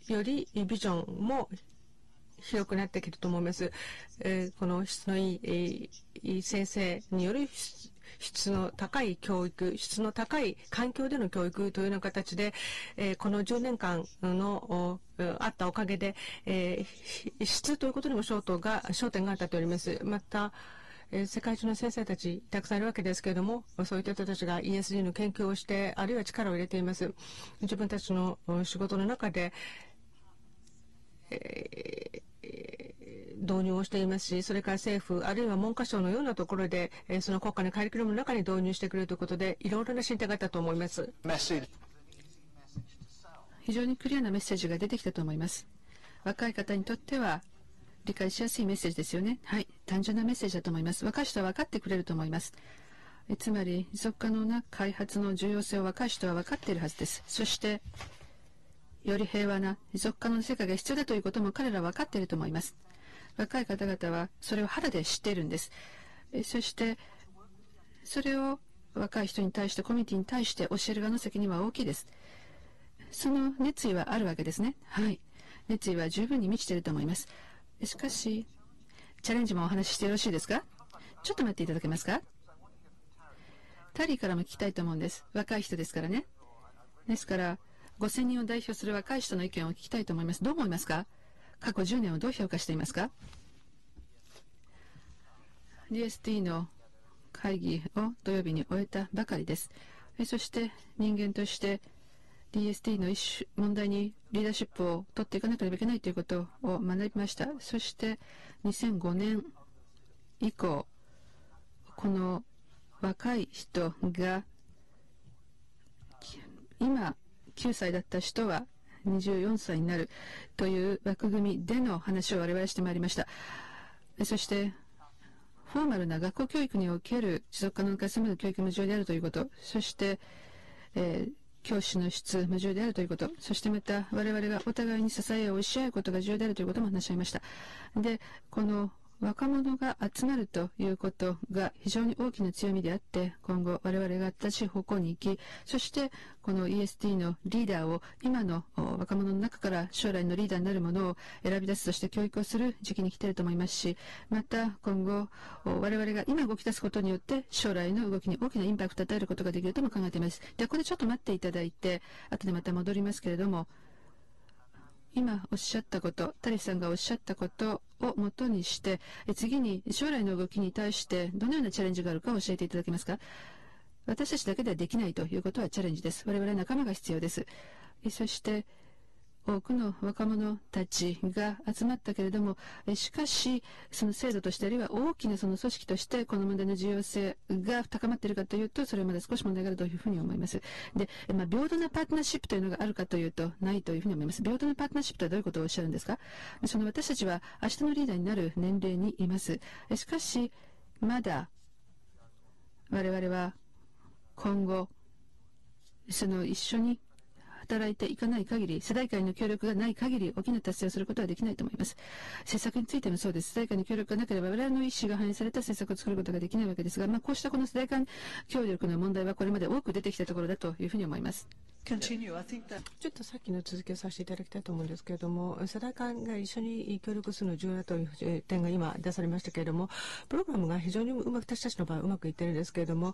よりビジョンも広くなってきると思います。えー、この質のいい、えー、先生による質の高い教育、質の高い環境での教育というような形で、えー、この10年間のあったおかげで、えー、質ということにも焦点が焦点があったとおります。またえ世界中の先生たちたくさんいるわけですけれどもそういった人たちが ESG の研究をしてあるいは力を入れています自分たちの仕事の中で、え導入をしていますし、それから政府、あるいは文科省のようなところで、えその国家のカリキュラムの中に導入してくれるということで、いろいろな進展があったと思います。非常にクリアなメッセージが出てきたと思います。若い方にとっては、理解しやすいメッセージですよね。はい。単純なメッセージだと思います。若い人は分かってくれると思います。えつまり、持続可能な開発の重要性を若い人は分かっているはずです。そして、より平和な持続可能な世界が必要だということも彼らは分かっていると思います。若い方々はそれを肌で知っているんです。そして、それを若い人に対して、コミュニティに対して教える側の責任は大きいです。その熱意はあるわけですね。はい。熱意は十分に満ちていると思います。しかし、チャレンジもお話ししてよろしいですか？ちょっと待っていただけますか？タリーからも聞きたいと思うんです。若い人ですからね。ですから、5000人を代表する若い人の意見を聞きたいと思います。どう思いますか？過去10年をどう評価していますか？DST の会議を土曜日に終えたばかりです。そして人間として DST の一種問題にリーダーシップを取っていかなければいけないということを学びました。そして2005年以降、この若い人が今9歳だった人は24歳になるという枠組みでの話を我々してまいりました。そして、フォーマルな学校教育における持続可能な化の教育も重要であるということ、そして、えー、教師の質も重要であるということ、そしてまた我々がお互いに支えをし合うことが重要であるということも話し合いました。で、この若者が集まるということが非常に大きな強みであって今後我々が正しい方向に行きそしてこの EST のリーダーを今の若者の中から将来のリーダーになるものを選び出すとして教育をする時期に来ていると思いますしまた今後我々が今動き出すことによって将来の動きに大きなインパクトを与えることができるとも考えています。でここでちょっと待っていただいて後でまた戻りますけれども今おっしゃったこと、タリさんがおっしゃったことをもとにして、次に将来の動きに対してどのようなチャレンジがあるか教えていただけますか？私たちだけではできないということはチャレンジです。我々仲間が必要です。そして、多くの若者たちが集まったけれども、しかし、その制度として、あるいは大きなその組織として、この問題の重要性が高まっているかというと、それはまだ少し問題があるというふうに思います。で、まあ、平等なパートナーシップというのがあるかというと、ないというふうに思います。平等なパートナーシップとはどういうことをおっしゃるんですか？その私たちは明日のリーダーになる年齢にいます。しかし、まだ、我々は今後、その一緒に働いていかない限り、世代間の協力がない限り、大きな達成をすることはできないと思います。政策についてもそうです。世代間の協力がなければ、我々の意思が反映された政策を作ることができないわけですが、まあ、こうしたこの世代間協力の問題はこれまで多く出てきたところだというふうに思います。ちょっとさっきの続きをさせていただきたいと思うんですけれども、世代間が一緒に協力するの重要だという点が今出されましたけれども、プログラムが非常にうまく、私たちの場合うまくいってるんですけれども、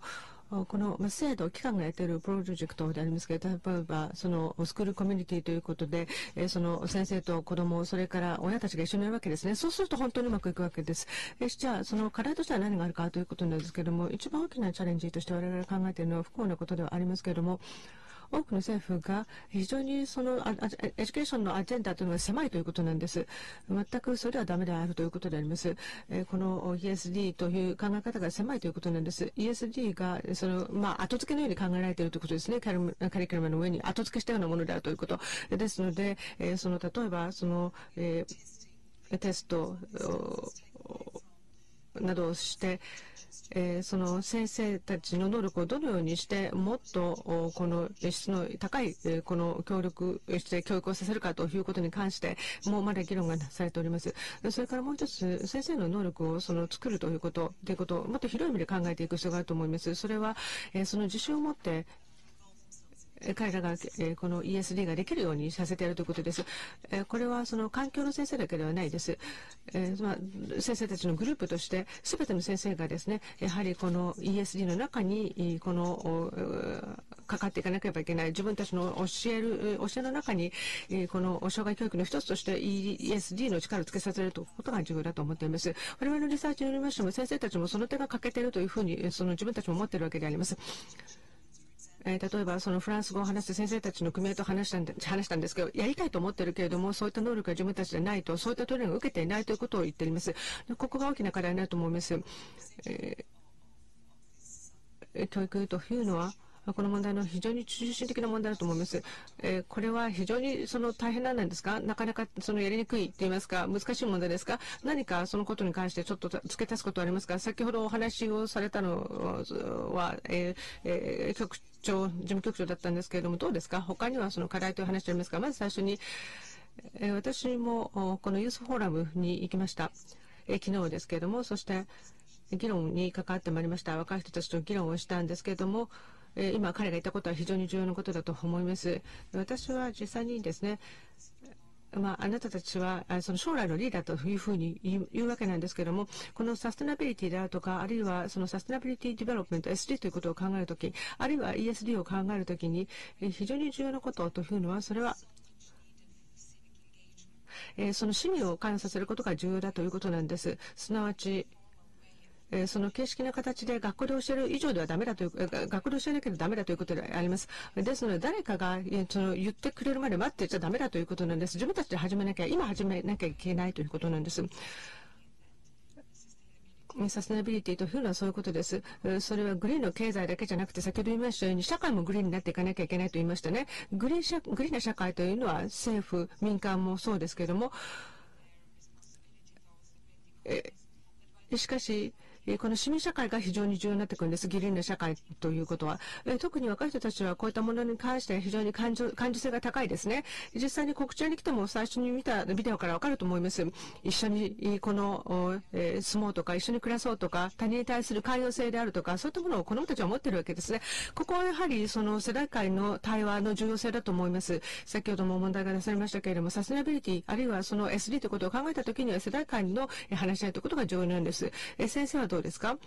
この制度、機関がやっているプロジェクトでありますけれども、例えば、そのスクールコミュニティということで、その先生と子供、それから親たちが一緒にいるわけですね。そうすると本当にうまくいくわけです。じゃあ、その課題としては何があるかということなんですけれども、一番大きなチャレンジとして我々が考えているのは不幸なことではありますけれども、多くの政府が非常にその education のアジェンダというのが狭いということなんです。全くそれはダメであるということであります。この ESD という考え方が狭いということなんです。ESD がその、まあ、後付けのように考えられているということですね。カリキュラムの上に後付けしたようなものであるということ。ですので、その例えばその、えー、テストなどをして、えー、その先生たちの能力をどのようにしてもっとこの質の高い、え、この協力して教育をさせるかということに関してもうまだ議論がされております。それからもう一つ先生の能力をその作るということということをもっと広い意味で考えていく必要があると思います。それは、えー、その自信を持って彼らが、えこの ESD ができるようにさせてやるということです。えこれはその環境の先生だけではないです。えまあ、先生たちのグループとして、すべての先生がですね、やはりこの ESD の中に、この、かかっていかなければいけない。自分たちの教える、教えの中に、この障害教育の一つとして ESD の力をつけさせるということが重要だと思っています。我々のリサーチによりましても、先生たちもその手が欠けているというふうに、その自分たちも思っているわけであります。えー、例えばそのフランス語を話す先生たちの組合と話したんで話したんですけど、やりたいと思ってるけれども、そういった能力が自分たちでないと、そういったトレーニングを受けていないということを言っています。ここが大きな課題になると思います。えー、教育というのは、この問題の非常に中心的な問題だと思います。えー、これは非常にその大変なんですか？なかなかそのやりにくいと言いますか、難しい問題ですか？何かそのことに関してちょっと付け足すことはありますか？先ほどお話をされたのは、えーえー、局長、事務局長だったんですけれども、どうですか？他にはその課題という話ありますがまず最初に、えー、私もこのユースフォーラムに行きました。えー、昨日ですけれども、そして議論に関わってまいりました。若い人たちと議論をしたんですけれども、え今彼が言ったことは非常に重要なことだと思います。私は実際にですね、まあ、あなたたちはその将来のリーダーというふうに言うわけなんですけれども、このサステナビリティであるとか、あるいはその sustainability development、SD ということを考えるとき、あるいは ESD を考えるときに、非常に重要なことというのは、それはえその市民を関与させることが重要だということなんです。すなわち、えその形式な形で学校で教える以上ではダメだという、学校で教えなければダメだということであります。ですので、誰かがその言ってくれるまで待ってちゃダメだということなんです。自分たちで始めなきゃ、今始めなきゃいけないということなんです。サステナビリティというのはそういうことです。それはグリーンの経済だけじゃなくて、先ほど言いましたように、社会もグリーンになっていかなきゃいけないと言いましたね。グリーン社グリーンな社会というのは政府、民間もそうですけれども、えしかし、えこの市民社会が非常に重要になってくるんです。ギリーナ社会ということは。え特に若い人たちはこういったものに関して非常に感受感受性が高いですね。実際に国庁に来ても最初に見たビデオからわかると思います。一緒にこの、えー、住もうとか、一緒に暮らそうとか、他人に対する寛容性であるとか、そういったものを子供たちは持ってるわけですね。ここはやはりその世代間の対話の重要性だと思います。先ほども問題が出されましたけれども、サステナビリティ、あるいはその SD ということを考えたときには世代間の話し合いということが重要なんです。え先生はどうですか？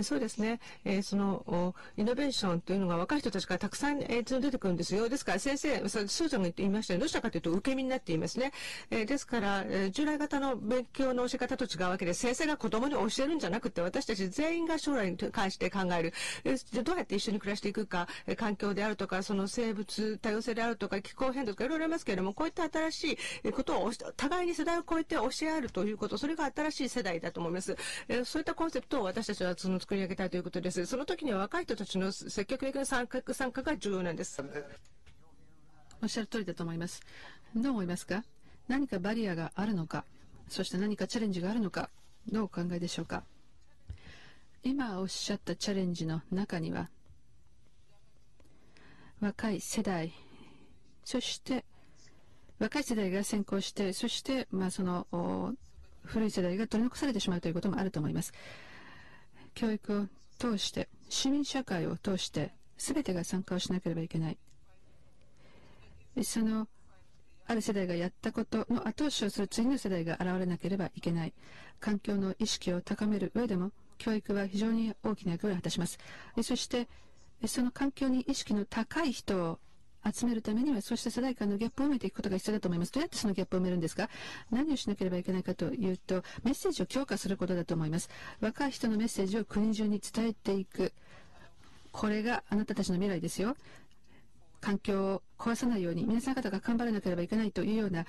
そうですね、えー、そのイノベーションというのが若い人たちからたくさん、えー、出てくるんですよ。ですから先生、スーザンが言っていましたよ、どうしたかというと受け身になっていますね。えー、ですから、えー、従来型の勉強の教え方と違うわけで、先生が子供に教えるんじゃなくて、私たち全員が将来に関して考える。えー、どうやって一緒に暮らしていくか、えー、環境であるとか、その生物多様性であるとか、気候変動とかいろいろありますけれども、こういった新しいことを互いに世代を超えて教え合うということ、それが新しい世代だと思います。えー、そういったコンセプトを私たちはその作り上げたいということです。その時には若い人たちの積極的な参加参加が重要なんです。おっしゃる通りだと思います。どう思いますか？何かバリアがあるのか、そして何かチャレンジがあるのか、どうお考えでしょうか？今おっしゃったチャレンジの中には、若い世代、そして若い世代が先行して、そして、まあ、その古い世代が取り残されてしまうということもあると思います。教育を通して、市民社会を通して、すべてが参加をしなければいけない。そのある世代がやったことの後押しをする次の世代が現れなければいけない環境の意識を高める上でも教育は非常に大きな役割を果たしますそしてその環境に意識の高い人を集めるためにはそうした世代間のギャップを埋めていくことが必要だと思います。どうやってそのギャップを埋めるんですか？何をしなければいけないかというとメッセージを強化することだと思います。若い人のメッセージを国中に伝えていく。これがあなたたちの未来ですよ。環境を壊さないように皆さん方が頑張らなければいけないというような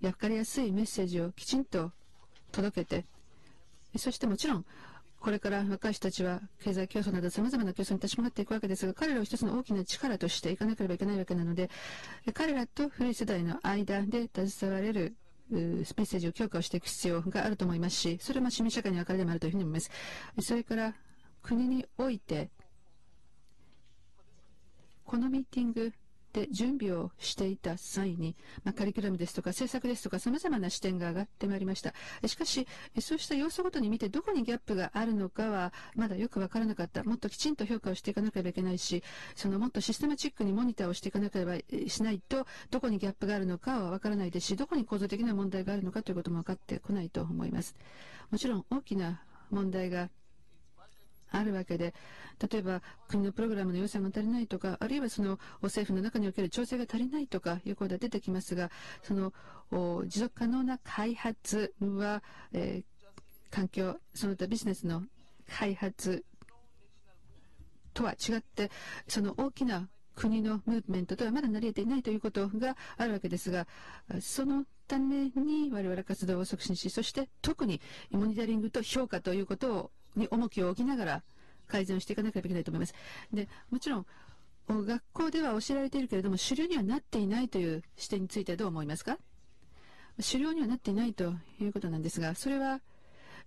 分かりやすいメッセージをきちんと届けて。そしてもちろんこれから若い人たちは経済競争など様々な競争に立ち向かっていくわけですが彼らを一つの大きな力としていかなければいけないわけなので彼らと古い世代の間で携われるメッセージを強化をしていく必要があると思いますしそれは市民社会の明るでもあるというふうに思います。それから国においてこのミーティングで準備をしていた際に、まあ、カリキュラムですとか政策ですとか様々な視点が上がってまいりました。しかし、そうした要素ごとに見てどこにギャップがあるのかはまだよくわからなかった。もっときちんと評価をしていかなければいけないし、そのもっとシステマチックにモニターをしていかなければしないと、どこにギャップがあるのかはわからないですし、どこに構造的な問題があるのかということも分かってこないと思います。もちろん大きな問題があるわけで、例えば国のプログラムの予算が足りないとか、あるいはその政府の中における調整が足りないとかいうことが出てきますが、その持続可能な開発は、えー、環境、その他ビジネスの開発とは違って、その大きな国のムーブメントとはまだ成り得ていないということがあるわけですが、そのために我々活動を促進し、そして特にモニタリングと評価ということをに重きを置きながら改善をしていかなければいけないと思います。でもちろん学校では教えられているけれども主流にはなっていないという視点についてはどう思いますか？主流にはなっていないということなんですがそれは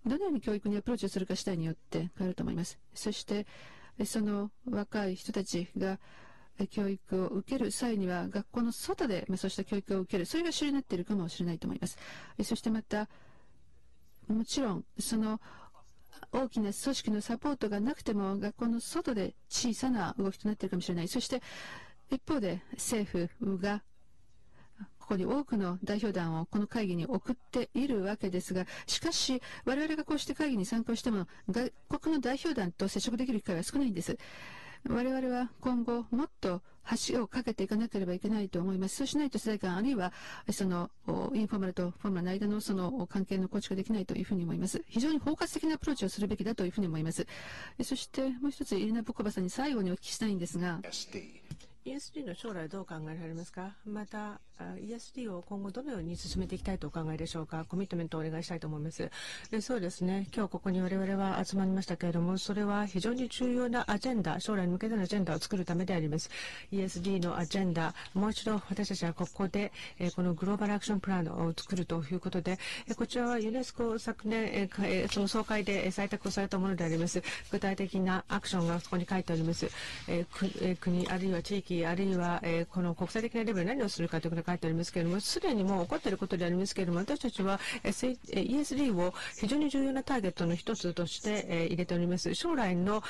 どのように教育にアプローチをするか次第によって変わると思います。そしてその若い人たちが教育を受ける際には学校の外で、まそうした教育を受けるそれが主流になっているかもしれないと思います。そしてまたもちろんその大きな組織のサポートがなくても学校の外で小さな動きとなっているかもしれない。そして一方で政府がここに多くの代表団をこの会議に送っているわけですがしかし我々がこうして会議に参加しても外国の代表団と接触できる機会は少ないんです。我々は今後もっと橋を架けていかなければいけないと思います。そうしないと世代間、あるいはそのインフォーマルとフォーマルの間のその関係の構築ができないというふうに思います。非常に包括的なアプローチをするべきだというふうに思います。そしてもう一つ、イレナ・ブコバさんに最後にお聞きしたいんですが。ESD の将来どう考えられますか？また ESD を今後どのように進めていきたいとお考えでしょうか？コミットメントをお願いしたいと思います。でそうですね。今日ここに我々は集まりましたけれどもそれは非常に重要なアジェンダ将来に向けてのアジェンダを作るためであります。ESD のアジェンダもう一度私たちはここでこのグローバルアクションプランを作るということでこちらはユネスコ昨年その総会で採択をされたものであります。具体的なアクションがそこに書いてあります。国あるいは地域あるいはこの国際的なレベル何をするかということが書いてありますけれども、すでにもう起こっていることでありますけれども、私たちは ESD を非常に重要なターゲットの一つとして入れております。将来の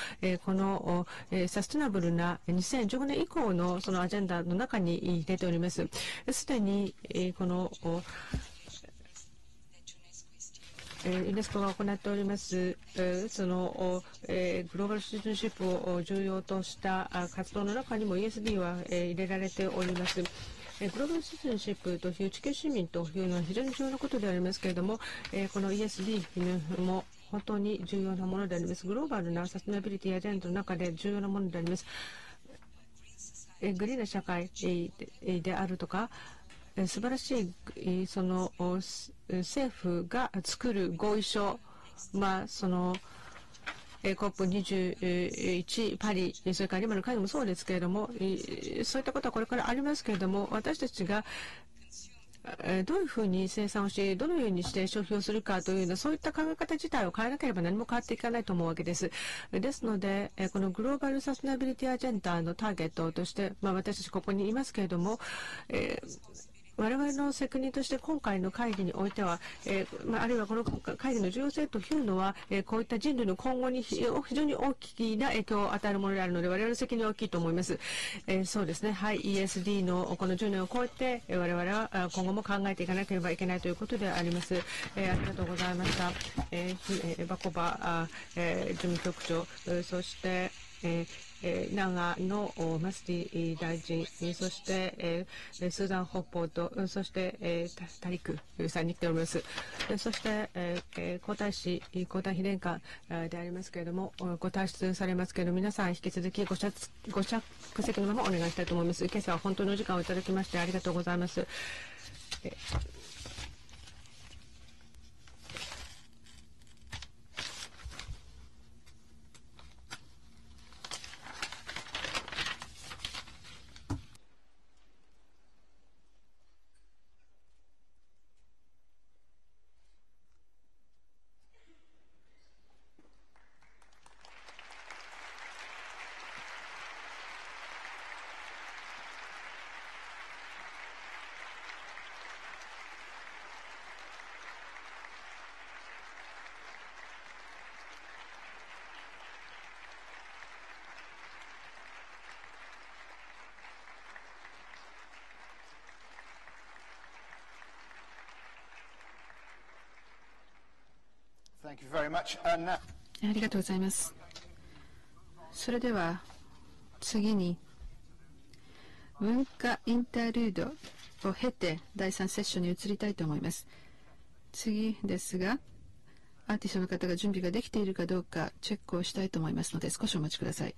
このサステナブルな2015年以降のそのアジェンダの中に入れております。すでにこのユネスコが行っております、そのグローバルシティズンシップを重要とした活動の中にも ESD は入れられております。グローバルシティズンシップという地球市民というのは非常に重要なことでありますけれども、この ESD も本当に重要なものであります。グローバルなサステナビリティアジェンダの中で重要なものであります。グリーンな社会であるとか、素晴らしいその政府が作る合意書、まあ、その COP21 パリ、それから今の会議もそうですけれども、そういったことはこれからありますけれども、私たちがどういうふうに生産をし、どのようにして消費をするかというような、そういった考え方自体を変えなければ何も変わっていかないと思うわけです。ですので、このグローバルサステナビリティアジェンダーのターゲットとして、まあ、私たちここにいますけれども、えー我々の責任として今回の会議においては、えーまあ、あるいはこの会議の重要性というのは、えー、こういった人類の今後に非常に大きな影響を与えるものであるので我々の責任は大きいと思います。えー、そうですね、はい、ESD のこの10年を超えて、我々は今後も考えていかなければいけないということであります。えー、ありがとうございました。えー、え、バコバ、あえー、事務局長、そして、えーえ、長野マスティ大臣、そして、え、スーザン・ホッポーと、そして、え、タリクさんに来ております。そして、え、皇太子、皇太妃殿下でありますけれども、ご退出されますけれども、皆さん引き続きご着ご着席のままお願いしたいと思います。今朝は本当にお時間をいただきましてありがとうございます。えーありがとうございます。それでは次に文化インタールードを経て第3セッションに移りたいと思います。次ですが、アーティストの方が準備ができているかどうかチェックをしたいと思いますので少しお待ちください。